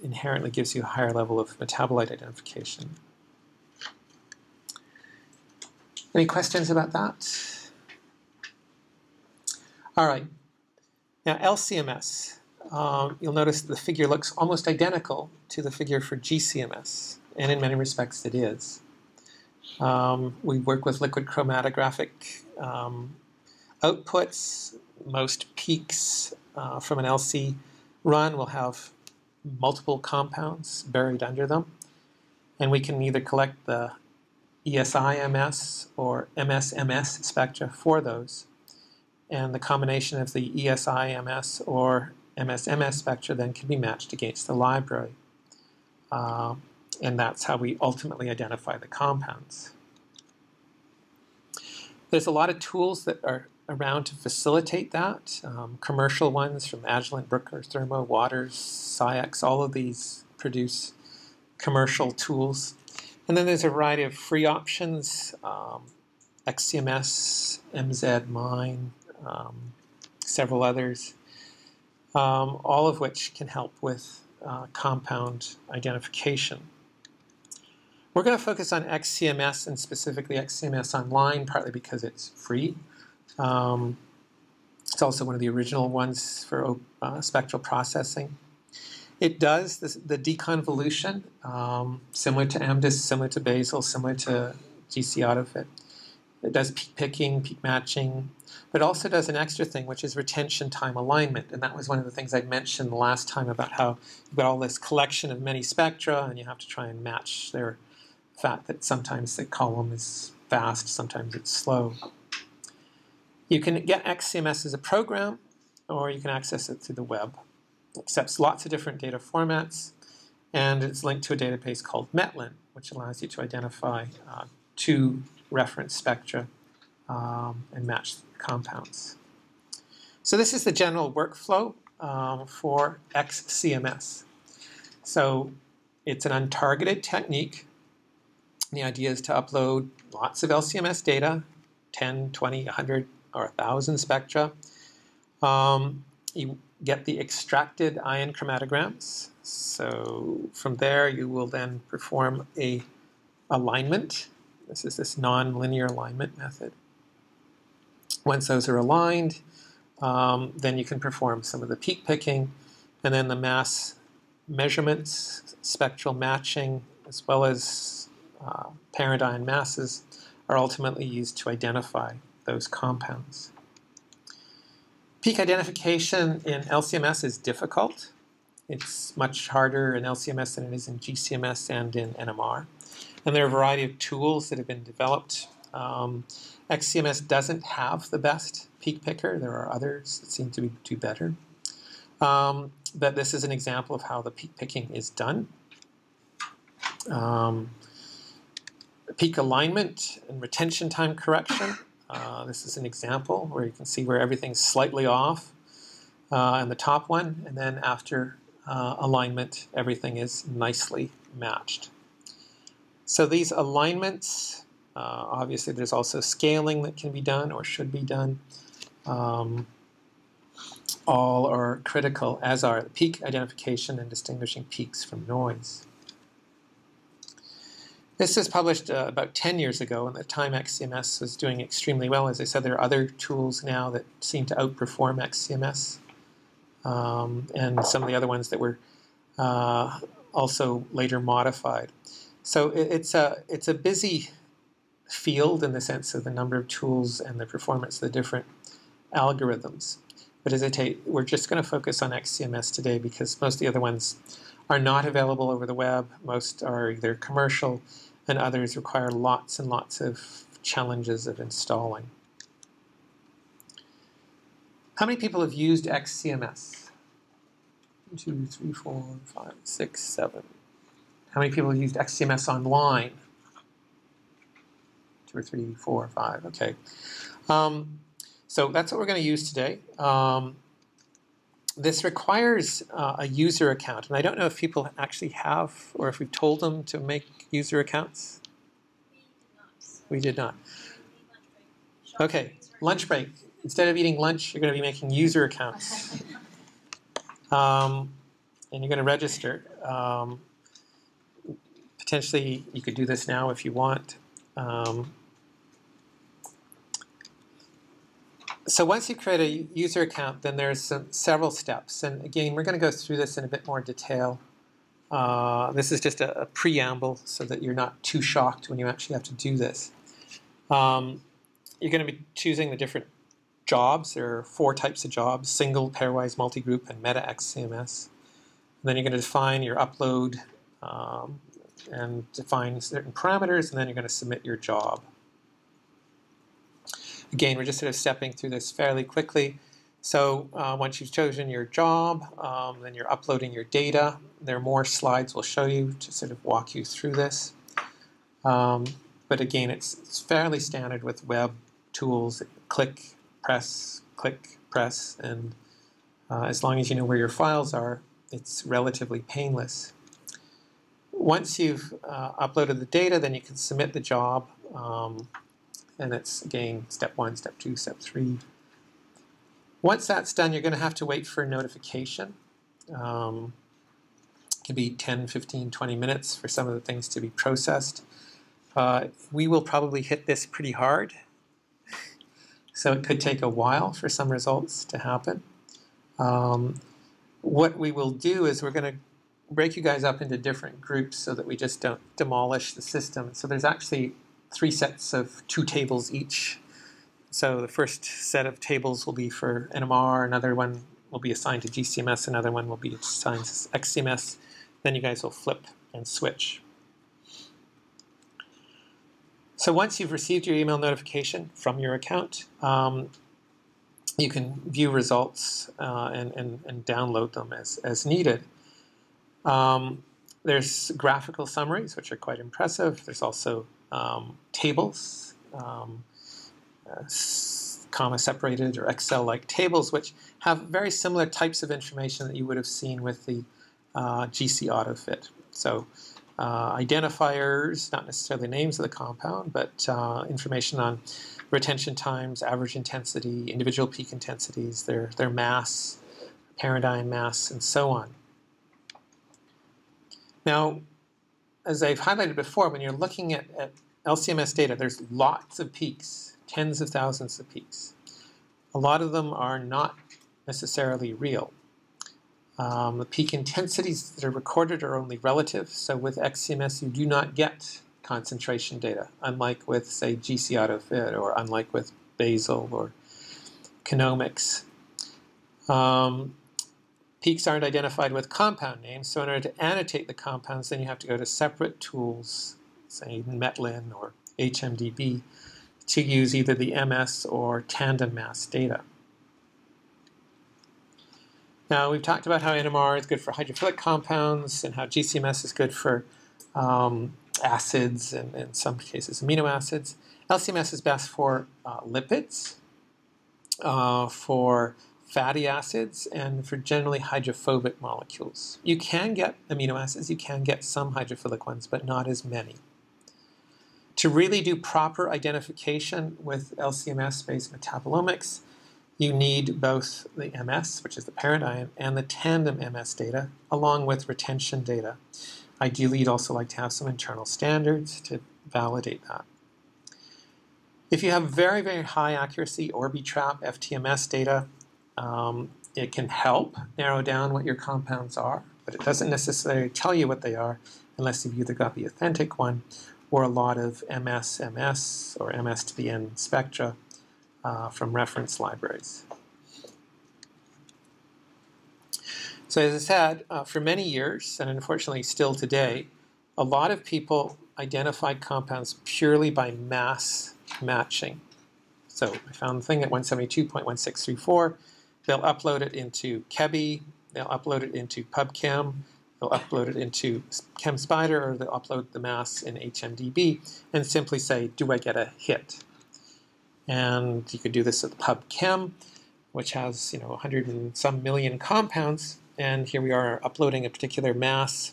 inherently gives you a higher level of metabolite identification. Any questions about that? All right. Now LCMS. Um, you'll notice the figure looks almost identical to the figure for GCMS, and in many respects it is. Um, we work with liquid chromatographic um, outputs. Most peaks uh, from an LC run will have multiple compounds buried under them, and we can either collect the ESI-MS or MS-MS spectra for those, and the combination of the ESI-MS or MS-MS spectra then can be matched against the library. Uh, and that's how we ultimately identify the compounds. There's a lot of tools that are around to facilitate that. Um, commercial ones from Agilent, Bruker, Thermo, Waters, SCIEX, all of these produce commercial tools. And then there's a variety of free options, um, XCMS, MZmine, um, several others. um, all of which can help with uh, compound identification. We're going to focus on XCMS and specifically XCMS Online, partly because it's free. Um, it's also one of the original ones for uh, spectral processing. It does this, the deconvolution, um, similar to AMDIS, similar to Bayesil, similar to GC AutoFit. It does peak picking, peak matching, but also does an extra thing, which is retention time alignment. And that was one of the things I mentioned last time about how you've got all this collection of many spectra, and you have to try and match their fact that sometimes the column is fast, sometimes it's slow. You can get XCMS as a program, or you can access it through the web. It accepts lots of different data formats, and it's linked to a database called Metlin, which allows you to identify uh, two reference spectra um, and match compounds. So this is the general workflow um, for XCMS. So it's an untargeted technique. The idea is to upload lots of LCMS data, 10, 20, 100, or 1,000 spectra. Um, you get the extracted ion chromatograms. So from there, you will then perform a alignment. This is this non-linear alignment method. Once those are aligned, um, then you can perform some of the peak picking, and then the mass measurements, spectral matching, as well as uh, parent ion masses are ultimately used to identify those compounds. Peak identification in LCMS is difficult. It's much harder in LCMS than it is in GCMS and in NMR. And there are a variety of tools that have been developed. Um, XCMS doesn't have the best peak picker. There are others that seem to do better. Um, but this is an example of how the peak picking is done. Um, peak alignment and retention time correction uh, this is an example where you can see where everything's slightly off uh, in the top one, and then after uh, alignment, everything is nicely matched. So these alignments, uh, obviously there's also scaling that can be done or should be done. Um, all are critical, as are peak identification and distinguishing peaks from noise. This was published uh, about 10 years ago, and the time XCMS was doing extremely well. As I said, there are other tools now that seem to outperform XCMS, um, and some of the other ones that were uh, also later modified. So it, it's a it's a busy field in the sense of the number of tools and the performance of the different algorithms. But as I say, we're just going to focus on XCMS today because most of the other ones are not available over the web. Most are either commercial and others require lots and lots of challenges of installing. How many people have used XCMS? One, two, three, four, five, six, seven. How many people have used XCMS online? Two or three, four, five. Okay. Um, so that's what we're going to use today. Um, this requires uh, a user account, and I don't know if people actually have, or if we've told them to make user accounts. We did not. Okay, lunch break. Instead of eating lunch, you're going to be making user accounts. *laughs* Um, and you're going to register. Um, potentially, you could do this now if you want. Um, so once you create a user account, then there's some, several steps. And again, we're going to go through this in a bit more detail. Uh, this is just a, a, preamble so that you're not too shocked when you actually have to do this. Um, you're going to be choosing the different jobs. There are four types of jobs, single, pairwise, multi-group, and meta XCMS. And then you're going to define your upload um, and define certain parameters, and then you're going to submit your job. Again, we're just sort of stepping through this fairly quickly. So uh, once you've chosen your job, um, then you're uploading your data. There are more slides we'll show you to sort of walk you through this. Um, but again, it's, it's, fairly standard with web tools. Click, press, click, press, and uh, as long as you know where your files are, it's relatively painless. Once you've uh, uploaded the data, then you can submit the job. Um, and it's again step one, step two, step three. Once that's done, you're going to have to wait for notification. Um, it can be 10, 15, 20 minutes for some of the things to be processed. Uh, we will probably hit this pretty hard, *laughs* so it could take a while for some results to happen. Um, what we will do is we're going to break you guys up into different groups so that we just don't demolish the system. So there's actually three sets of two tables each. So the first set of tables will be for NMR, another one will be assigned to GCMS, another one will be assigned to XCMS. Then you guys will flip and switch. So once you've received your email notification from your account, um, you can view results uh, and, and, and download them as, as needed. Um, there's graphical summaries, which are quite impressive. There's also um, tables, um, uh, comma separated or Excel-like tables, which have very similar types of information that you would have seen with the uh, GC AutoFit. So uh, identifiers, not necessarily names of the compound, but uh, information on retention times, average intensity, individual peak intensities, their, their mass, paradigm mass, and so on. Now, as I've highlighted before, when you're looking at, at LCMS data, there's lots of peaks, tens of thousands of peaks. A lot of them are not necessarily real. Um, the peak intensities that are recorded are only relative, so with XCMS you do not get concentration data, unlike with, say, GC AutoFit or unlike with Bayesil or Chenomx. Um, peaks aren't identified with compound names, so in order to annotate the compounds, then you have to go to separate tools, say Metlin or HMDB, to use either the MS or tandem mass data. Now, we've talked about how NMR is good for hydrophilic compounds and how GCMS is good for um, acids and in some cases amino acids. LCMS is best for uh, lipids, uh, for fatty acids, and for generally hydrophobic molecules. You can get amino acids, you can get some hydrophilic ones, but not as many. To really do proper identification with LCMS-based metabolomics, you need both the MS, which is the paradigm, and the tandem MS data, along with retention data. Ideally, you'd also like to have some internal standards to validate that. If you have very, very high accuracy Orbitrap FTMS data, um, it can help narrow down what your compounds are, but it doesn't necessarily tell you what they are unless you've either got the authentic one or a lot of MS, MS, or MS to the spectra uh, from reference libraries. So as I said, uh, for many years, and unfortunately still today, a lot of people identified compounds purely by mass matching. So I found the thing at 172.1634. They'll upload it into ChEBI, they'll upload it into PubChem, they'll upload it into ChemSpider, or they'll upload the mass in HMDB and simply say, do I get a hit? And you could do this at PubChem, which has you know 100 and some million compounds, and here we are uploading a particular mass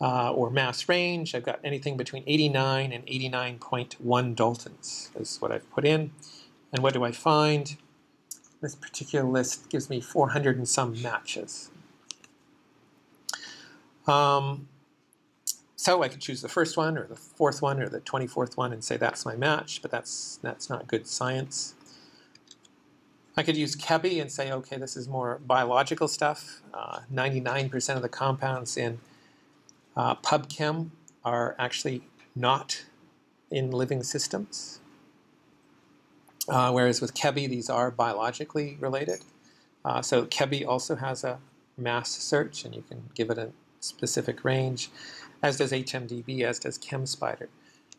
uh, or mass range. I've got anything between 89 and 89.1 Daltons is what I've put in. And what do I find? This particular list gives me 400 and some matches. Um, so I could choose the first one or the fourth one or the 24th one and say that's my match, but that's, that's not good science. I could use ChEBI and say, okay, this is more biological stuff. 99% uh, of the compounds in uh, PubChem are actually not in living systems. Uh, whereas with ChEBI, these are biologically related. Uh, so ChEBI also has a mass search, and you can give it a specific range, as does HMDB, as does ChemSpider.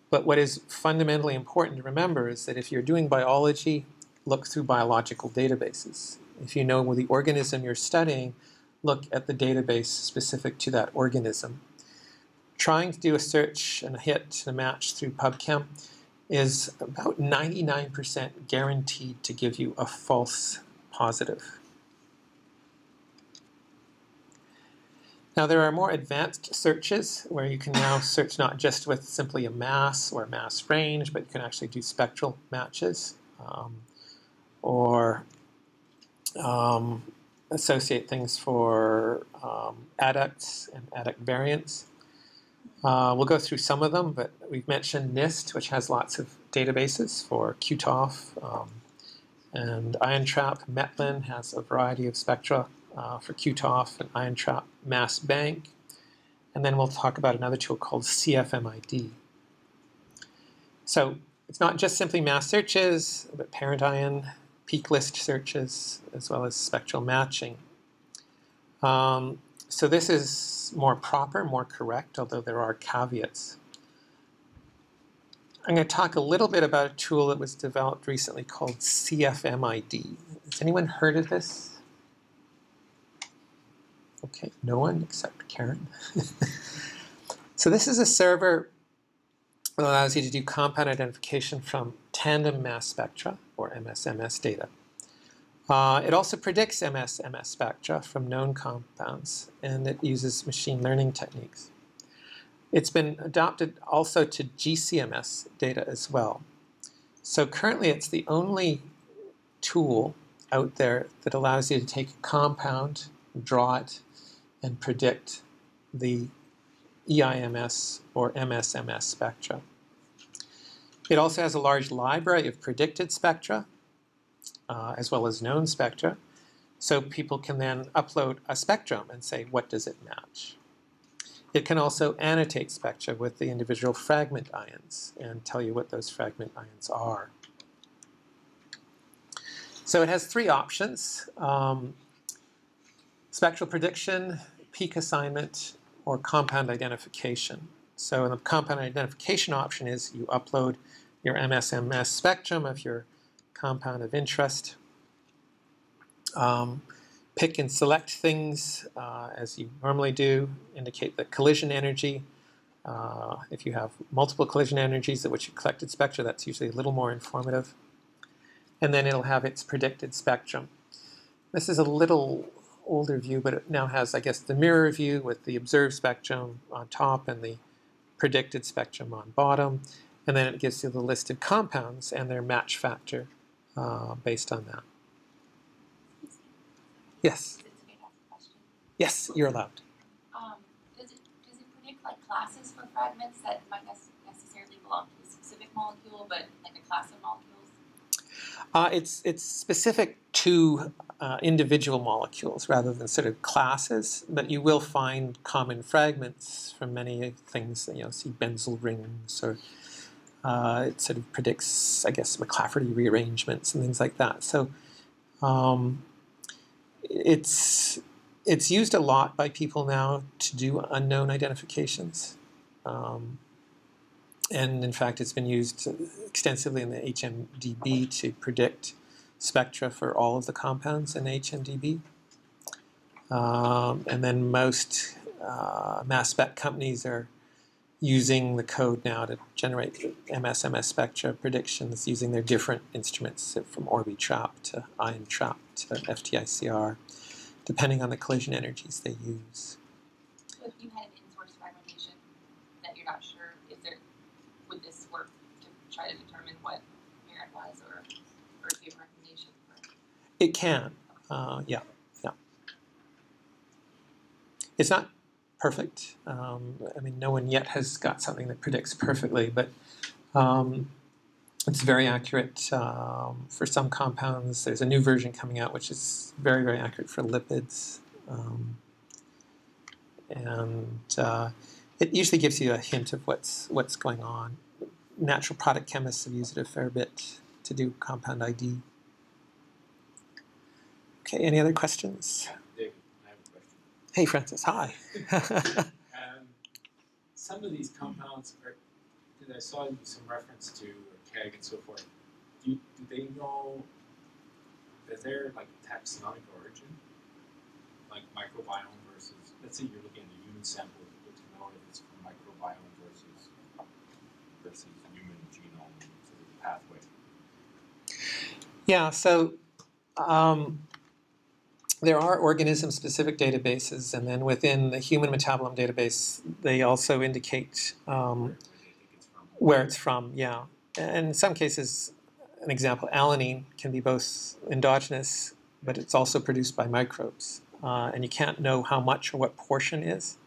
But what is fundamentally important to remember is that if you're doing biology look through biological databases. If you know the organism you're studying, look at the database specific to that organism. Trying to do a search and a hit and a match through PubChem is about 99% guaranteed to give you a false positive. Now there are more advanced searches where you can now search not just with simply a mass or mass range, but you can actually do spectral matches. Um, or um, associate things for um, adducts and adduct variants. Uh, we'll go through some of them, but we've mentioned NIST, which has lots of databases for QTOF um, and ion trap. Metlin has a variety of spectra uh, for QTOF and ion trap MassBank. And then we'll talk about another tool called CFMID. So it's not just simply mass searches, but parent ion, peak list searches, as well as spectral matching. Um, so this is more proper, more correct, although there are caveats. I'm going to talk a little bit about a tool that was developed recently called CFMID. Has anyone heard of this? Okay, no one except Karen. *laughs* so this is a server that allows you to do compound identification from tandem mass spectra, or MSMS data. Uh, it also predicts MS-MS spectra from known compounds, and it uses machine learning techniques. It's been adopted also to GCMS data as well. So currently it's the only tool out there that allows you to take a compound, draw it, and predict the EIMS or MSMS spectra. It also has a large library of predicted spectra, uh, as well as known spectra. So people can then upload a spectrum and say, what does it match? It can also annotate spectra with the individual fragment ions and tell you what those fragment ions are. So it has three options. Um, spectral prediction, peak assignment, or compound identification. So the compound identification option is you upload your MSMS spectrum of your compound of interest. Um, pick and select things uh, as you normally do, indicate the collision energy. Uh, if you have multiple collision energies at which you collected spectra, that's usually a little more informative. And then it'll have its predicted spectrum. This is a little older view, but it now has, I guess, the mirror view with the observed spectrum on top and the predicted spectrum on bottom. And then it gives you the listed compounds and their match factor uh, based on that. Yes. Yes, you're allowed. Um, does, it, does it predict like classes for fragments that might necessarily belong to a specific molecule, but like a class of molecules? Uh, it's it's specific to uh, individual molecules rather than sort of classes, but you will find common fragments from many things. That you know, see benzyl rings or uh, it sort of predicts, I guess, McLafferty rearrangements and things like that. So um, it's it's used a lot by people now to do unknown identifications. Um, and in fact, it's been used extensively in the HMDB to predict spectra for all of the compounds in HMDB. Um, and then most uh, mass spec companies are using the code now to generate MSMS spectra predictions using their different instruments from Orbitrap to ion trap to FTICR, depending on the collision energies they use. So if you had an in-source fragmentation that you're not sure, is there, would this work to try to determine what parent was or, or give recommendation for? It can, uh, yeah, yeah. It's not perfect. Um, I mean, no one yet has got something that predicts perfectly, but um, it's very accurate um, for some compounds. There's a new version coming out which is very, very accurate for lipids. Um, and uh, it usually gives you a hint of what's, what's going on. Natural product chemists have used it a fair bit to do compound ID. Okay, any other questions? Hey, Francis. Hi. um, some of these compounds are. I saw some reference to KEGG and so forth. Do, do they know? Is there like taxonomic origin, like microbiome versus? Let's say you're looking at a human sample, to know if it's from microbiome versus versus human genome sort of pathway. Yeah. So. Um, there are organism-specific databases, and then within the human metabolome database, they also indicate um, where it's from. Yeah, and in some cases, an example, alanine can be both endogenous but it's also produced by microbes. Uh, and you can't know how much or what portion is.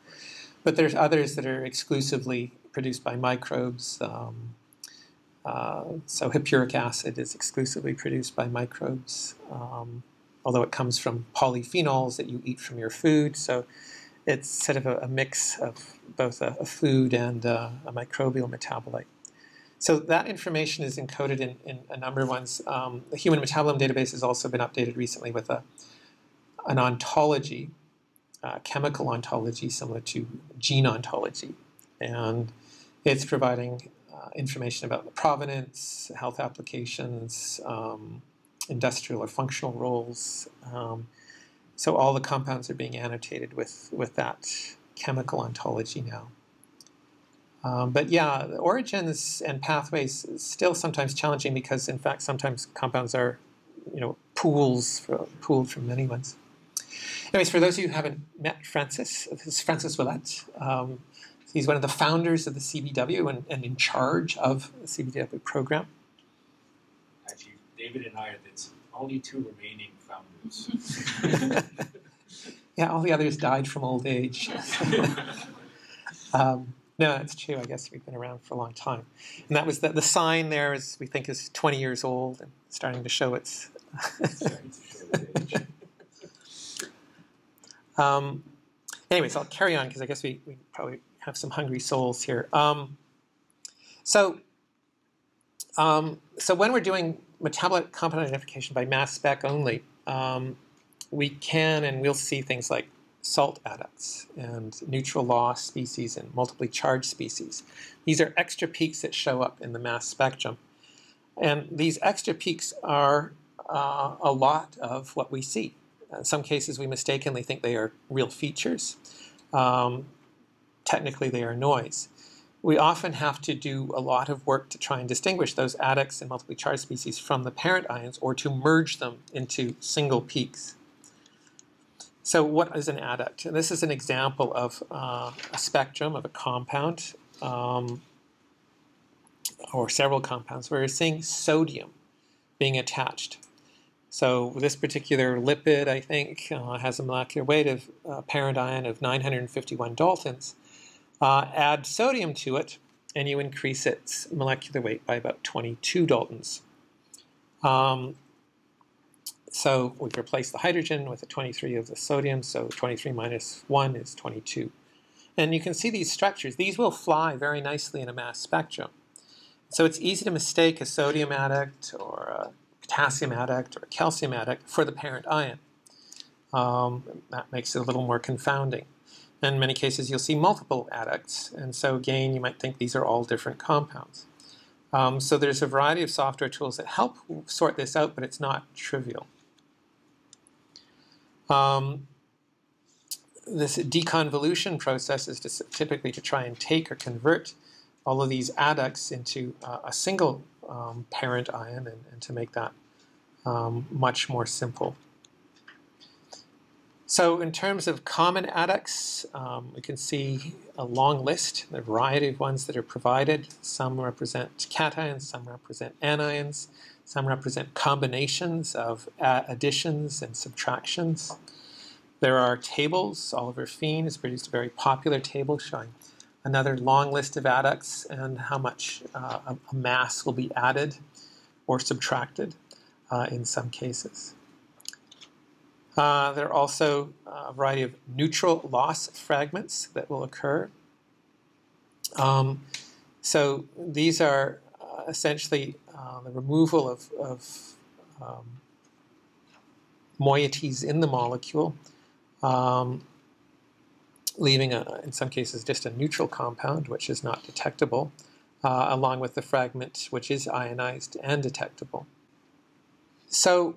But there's others that are exclusively produced by microbes. Um, uh, so hippuric acid is exclusively produced by microbes, um, although it comes from polyphenols that you eat from your food. So it's sort of a, a mix of both a, a food and uh, a microbial metabolite. So that information is encoded in, in a number of ones. Um, the Human Metabolome Database has also been updated recently with a, an ontology, uh, chemical ontology similar to gene ontology. And it's providing uh, information about the provenance, health applications, um, industrial or functional roles. Um, so all the compounds are being annotated with, with that chemical ontology now. Um, but yeah, the origins and pathways is still sometimes challenging because, in fact, sometimes compounds are, you know, pools for, pooled from many ones. Anyways, for those of you who haven't met Francis, this is Francis Ouellette. Um, he's one of the founders of the CBW and, and, in charge of the CBW program. David and I are the only two remaining founders. *laughs* yeah, all the others died from old age. *laughs* um, no, that's true. I guess we've been around for a long time. And that was the, the sign there is we think is 20 years old and starting to show its. *laughs* um, anyways, I'll carry on because I guess we, we probably have some hungry souls here. Um, so, um, so when we're doing metabolite compound identification by mass spec only, um, we can and we'll see things like salt adducts and neutral loss species and multiply charged species. These are extra peaks that show up in the mass spectrum. And these extra peaks are uh, a lot of what we see. In some cases, we mistakenly think they are real features. Um, technically, they are noise. We often have to do a lot of work to try and distinguish those adducts and multiply charged species from the parent ions or to merge them into single peaks. So what is an adduct? And this is an example of uh, a spectrum of a compound um, or several compounds where you're seeing sodium being attached. So this particular lipid, I think, uh, has a molecular weight of uh, parent ion of 951 daltons. Uh, add sodium to it, and you increase its molecular weight by about 22 daltons. Um, so we've replaced the hydrogen with a 23 of the sodium, so 23 minus 1 is 22. And you can see these structures. These will fly very nicely in a mass spectrum. So it's easy to mistake a sodium adduct or a potassium adduct or a calcium adduct for the parent ion. Um, that makes it a little more confounding. In many cases, you'll see multiple adducts, and so again, you might think these are all different compounds. Um, so there's a variety of software tools that help sort this out, but it's not trivial. Um, this deconvolution process is to, typically to try and take or convert all of these adducts into uh, a single um, parent ion and, and, to make that um, much more simple. So in terms of common adducts, um, we can see a long list, a variety of ones that are provided. Some represent cations, some represent anions, some represent combinations of additions and subtractions. There are tables. Oliver Fiehn has produced a very popular table showing another long list of adducts and how much uh, a mass will be added or subtracted uh, in some cases. Uh, there are also a variety of neutral loss fragments that will occur. Um, so these are uh, essentially uh, the removal of, of um, moieties in the molecule, um, leaving, a, in some cases, just a neutral compound, which is not detectable, uh, along with the fragment, which is ionized and detectable. So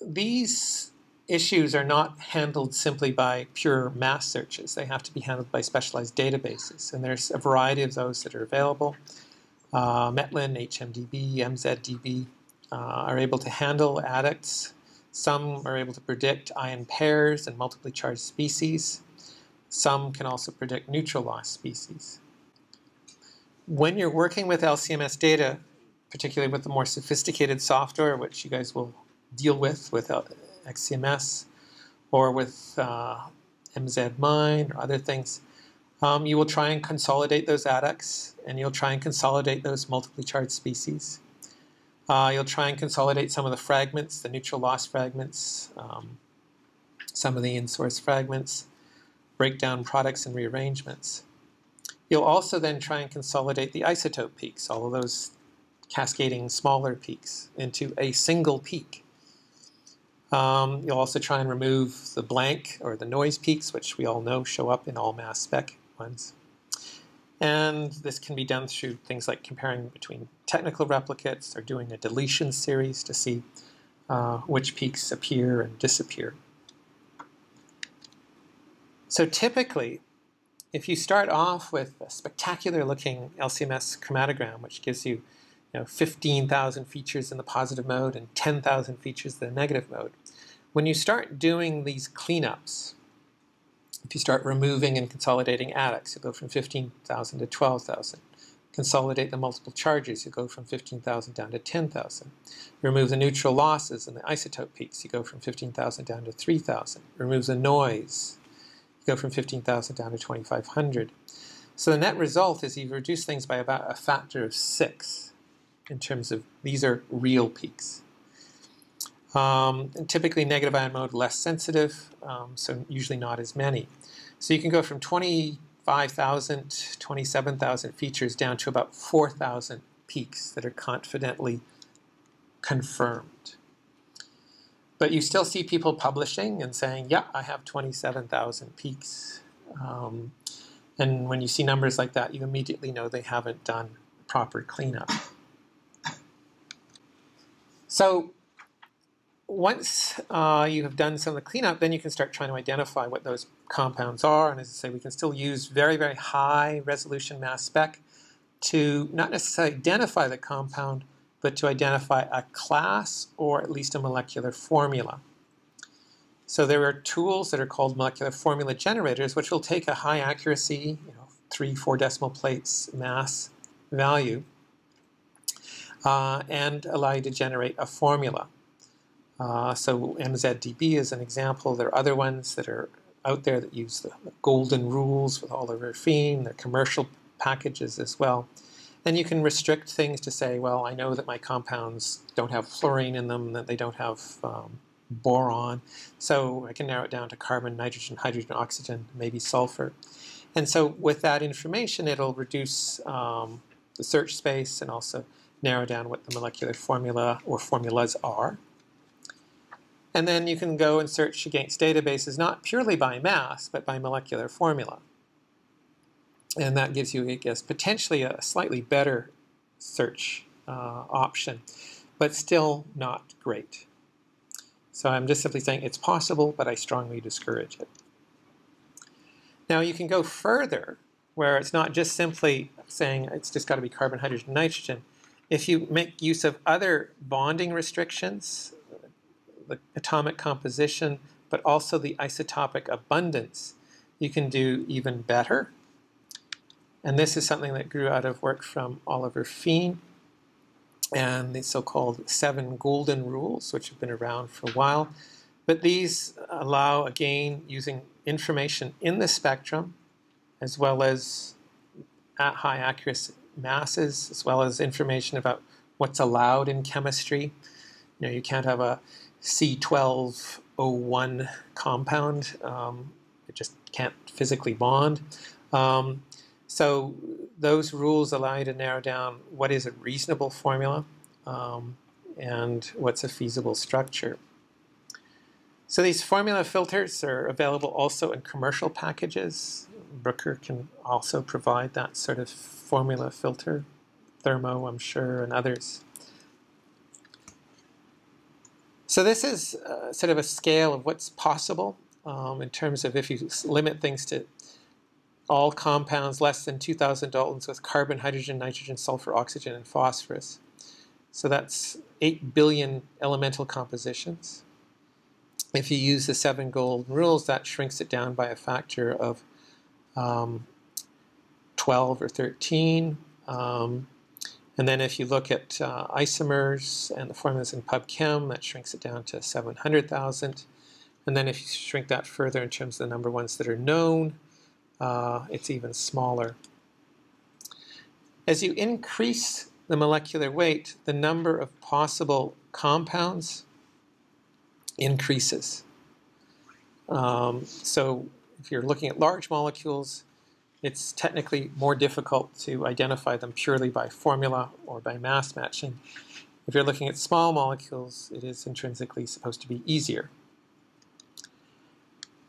these issues are not handled simply by pure mass searches. They have to be handled by specialized databases, and there's a variety of those that are available uh, Metlin, HMDB, MZDB uh, are able to handle adducts. Some are able to predict ion pairs and multiply charged species. Some can also predict neutral loss species. When you're working with LCMS data, particularly with the more sophisticated software, which you guys will deal with with XCMS or with uh, MZmine or other things, um, you will try and consolidate those adducts and you'll try and consolidate those multiply charged species. Uh, you'll try and consolidate some of the fragments, the neutral loss fragments, um, some of the in-source fragments, break down products and rearrangements. You'll also then try and consolidate the isotope peaks, all of those cascading smaller peaks, into a single peak. Um, you'll also try and remove the blank or the noise peaks, which we all know show up in all mass spec ones. And this can be done through things like comparing between technical replicates or doing a deletion series to see uh, which peaks appear and disappear. So typically, if you start off with a spectacular looking LCMS chromatogram, which gives you, you know, 15,000 features in the positive mode and 10,000 features in the negative mode, when you start doing these cleanups, if you start removing and consolidating adducts, you go from 15,000 to 12,000. Consolidate the multiple charges, you go from 15,000 down to 10,000. Remove the neutral losses and the isotope peaks, you go from 15,000 down to 3,000. Remove the noise, you go from 15,000 down to 2,500. So the net result is you've reduced things by about a factor of six in terms of these are real peaks. Um, typically negative ion mode less sensitive, um, so usually not as many. So you can go from 25,000, 27,000 features down to about 4,000 peaks that are confidently confirmed. But you still see people publishing and saying, yeah, I have 27,000 peaks. Um, and when you see numbers like that, you immediately know they haven't done proper cleanup. So once uh, you have done some of the cleanup, then you can start trying to identify what those compounds are. And as I say, we can still use very, very high resolution mass spec to not necessarily identify the compound, but to identify a class or at least a molecular formula. So there are tools that are called molecular formula generators, which will take a high accuracy, you know, three, four decimal plates mass value, uh, and allow you to generate a formula. Uh, so MZDB is an example. There are other ones that are out there that use the golden rules with Oliver Fiehn. They're commercial packages as well. Then you can restrict things to say, well, I know that my compounds don't have fluorine in them, that they don't have um, boron. So I can narrow it down to carbon, nitrogen, hydrogen, oxygen, maybe sulfur. And so with that information, it'll reduce um, the search space and also narrow down what the molecular formula or formulas are. And then you can go and search against databases not purely by mass, but by molecular formula. And that gives you, I guess, potentially a slightly better search uh, option, but still not great. So I'm just simply saying it's possible, but I strongly discourage it. Now you can go further, where it's not just simply saying it's just got to be carbon, hydrogen, nitrogen. If you make use of other bonding restrictions, the atomic composition, but also the isotopic abundance, you can do even better. And this is something that grew out of work from Oliver Fiehn and the so-called seven golden rules, which have been around for a while. But these allow, again, using information in the spectrum, as well as at high accuracy masses, as well as information about what's allowed in chemistry. You know, you can't have a C1201 compound. Um, it just can't physically bond. Um, so those rules allow you to narrow down what is a reasonable formula um, and what's a feasible structure. So these formula filters are available also in commercial packages. Bruker can also provide that sort of formula filter, Thermo, I'm sure, and others. So this is uh, sort of a scale of what's possible um, in terms of if you limit things to all compounds less than 2,000 Daltons with carbon, hydrogen, nitrogen, sulfur, oxygen, and phosphorus. So that's 8 billion elemental compositions. If you use the seven golden rules, that shrinks it down by a factor of um, 12 or 13. Um, And then if you look at uh, isomers and the formulas in PubChem, that shrinks it down to 700,000. And then if you shrink that further in terms of the number of ones that are known, uh, it's even smaller. As you increase the molecular weight, the number of possible compounds increases. Um, so if you're looking at large molecules, it's technically more difficult to identify them purely by formula or by mass matching. If you're looking at small molecules, it is intrinsically supposed to be easier.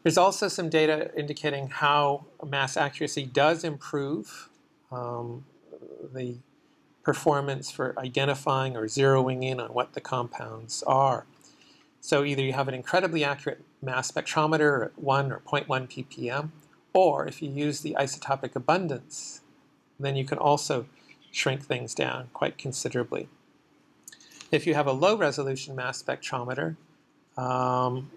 There's also some data indicating how mass accuracy does improve um, the performance for identifying or zeroing in on what the compounds are. So either you have an incredibly accurate mass spectrometer at 1 or 0.1 ppm, or if you use the isotopic abundance, then you can also shrink things down quite considerably. If you have a low resolution mass spectrometer, um,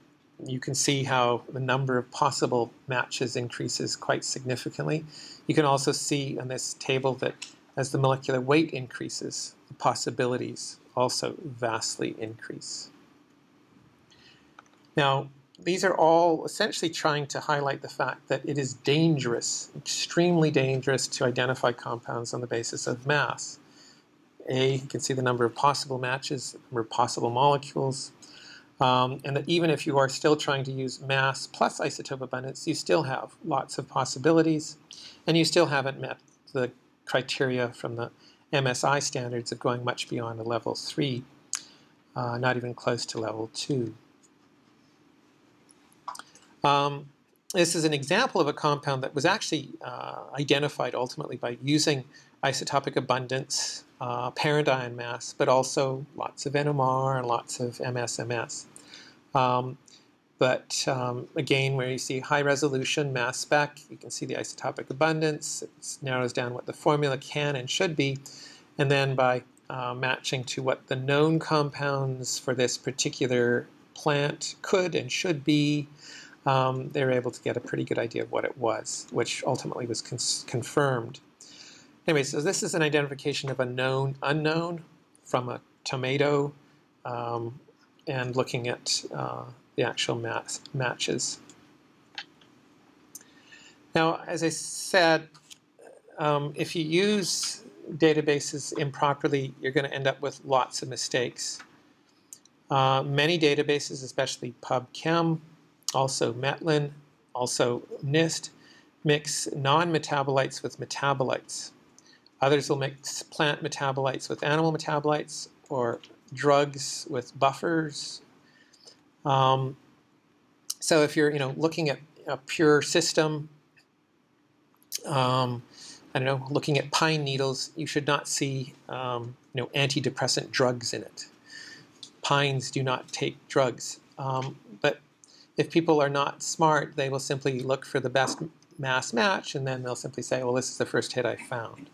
you can see how the number of possible matches increases quite significantly. You can also see on this table that as the molecular weight increases, the possibilities also vastly increase. Now, these are all essentially trying to highlight the fact that it is dangerous, extremely dangerous, to identify compounds on the basis of mass. A, you can see the number of possible matches, number of possible molecules, um, and that even if you are still trying to use mass plus isotope abundance, you still have lots of possibilities, and you still haven't met the criteria from the MSI standards of going much beyond a level 3, uh, not even close to level 2. Um, this is an example of a compound that was actually uh, identified ultimately by using isotopic abundance, uh, parent ion mass, but also lots of NMR and lots of MSMS. Um, but um, again, where you see high resolution mass spec, you can see the isotopic abundance. It narrows down what the formula can and should be. And then by uh, matching to what the known compounds for this particular plant could and should be, um, they were able to get a pretty good idea of what it was, which ultimately was confirmed. Anyway, so this is an identification of a known unknown from a tomato um, and looking at uh, the actual math matches. Now, as I said, um, if you use databases improperly, you're going to end up with lots of mistakes. Uh, many databases, especially PubChem, also Metlin, also NIST, mix non-metabolites with metabolites. Others will mix plant metabolites with animal metabolites or drugs with buffers. Um, so if you're you know looking at a pure system, um, I don't know, looking at pine needles, you should not see um, you know antidepressant drugs in it. Pines do not take drugs, um, but if people are not smart, they will simply look for the best mass match, and then they'll simply say, well, this is the first hit I found.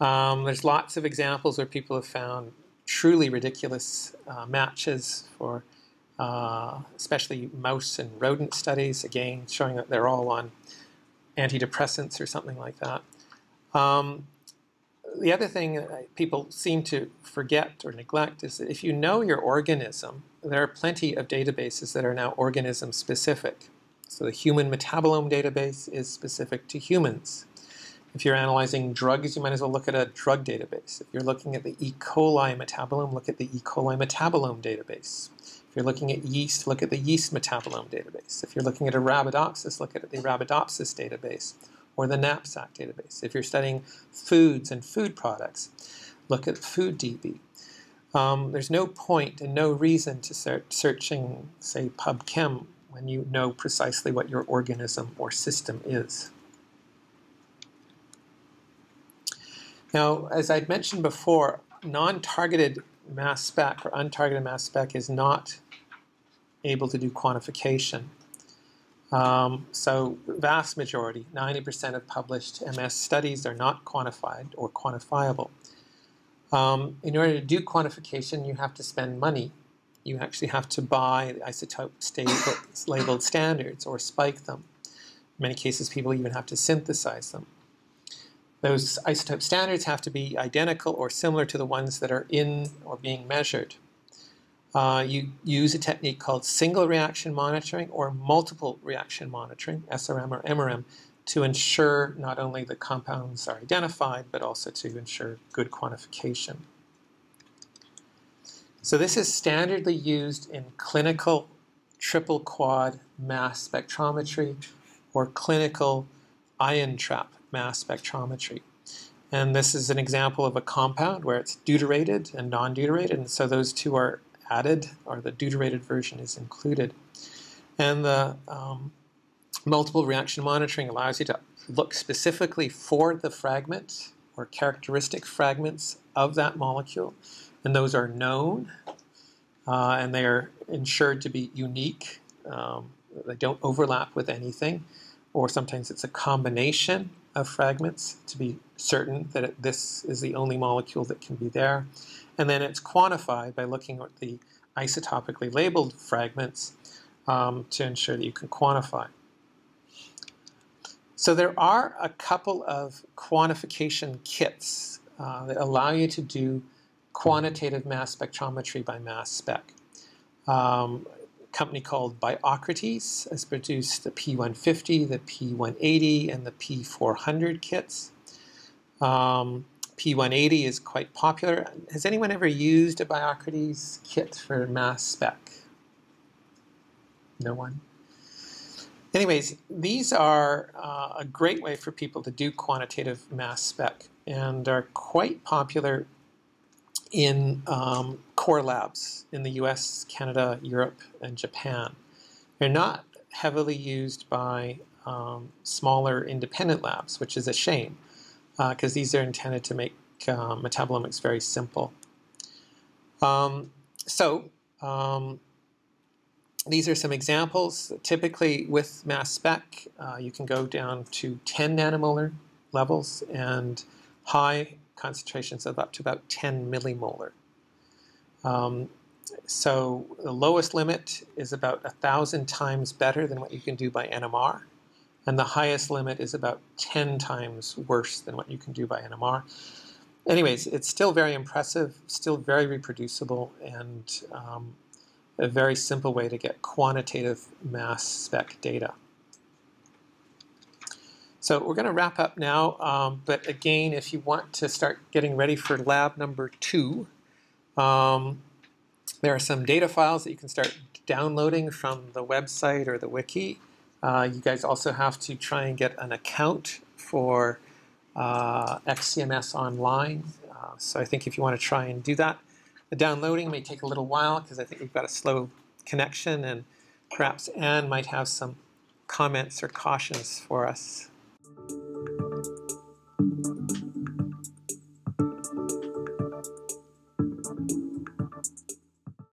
Um, there's lots of examples where people have found truly ridiculous uh, matches for uh, especially mouse and rodent studies, again, showing that they're all on antidepressants or something like that. Um, the other thing people seem to forget or neglect is that if you know your organism, there are plenty of databases that are now organism specific. So the human metabolome database is specific to humans. If you're analyzing drugs, you might as well look at a drug database. If you're looking at the E. coli metabolome, look at the E. coli metabolome database. If you're looking at yeast, look at the yeast metabolome database. If you're looking at Arabidopsis, look at the Arabidopsis database or the KNApSAcK database. If you're studying foods and food products, look at FoodDB. Um, there's no point and no reason to start searching, say, PubChem when you know precisely what your organism or system is. Now, as I'd mentioned before, non-targeted mass spec or untargeted mass spec is not able to do quantification. Um, so vast majority, 90% of published MS studies are not quantified or quantifiable. Um, in order to do quantification, you have to spend money. You actually have to buy the isotope labeled standards or spike them. In many cases, people even have to synthesize them. Those isotope standards have to be identical or similar to the ones that are in or being measured. Uh, you use a technique called single reaction monitoring or multiple reaction monitoring, SRM or MRM, to ensure not only the compounds are identified, but also to ensure good quantification. So this is standardly used in clinical triple quad mass spectrometry or clinical ion trap mass spectrometry. And this is an example of a compound where it's deuterated and non-deuterated, and so those two are added, or the deuterated version is included. And the um, multiple reaction monitoring allows you to look specifically for the fragment or characteristic fragments of that molecule, and those are known, uh, and they are ensured to be unique. Um, they don't overlap with anything, or sometimes it's a combination of fragments to be certain that it, this is the only molecule that can be there. And then it's quantified by looking at the isotopically labeled fragments um, to ensure that you can quantify. So there are a couple of quantification kits uh, that allow you to do quantitative mass spectrometry by mass spec. Um, a company called Biocrates has produced the P150, the P180, and the P400 kits. Um, P180 is quite popular. Has anyone ever used a Biocrates kit for mass spec? No one? Anyways, these are uh, a great way for people to do quantitative mass spec and are quite popular in um, core labs in the US, Canada, Europe, and Japan. They're not heavily used by um, smaller independent labs, which is a shame because uh, these are intended to make uh, metabolomics very simple. Um, so, um, these are some examples. Typically, with mass spec, uh, you can go down to 10 nanomolar levels and high concentrations of up to about 10 millimolar. Um, so the lowest limit is about a thousand times better than what you can do by NMR, and the highest limit is about 10 times worse than what you can do by NMR. Anyways, it's still very impressive, still very reproducible, and um, a very simple way to get quantitative mass spec data. So we're going to wrap up now, um, but again, if you want to start getting ready for lab number two, um, there are some data files that you can start downloading from the website or the wiki. Uh, you guys also have to try and get an account for uh, XCMS Online. Uh, so I think if you want to try and do that, the downloading may take a little while because I think we've got a slow connection and perhaps Anne might have some comments or cautions for us.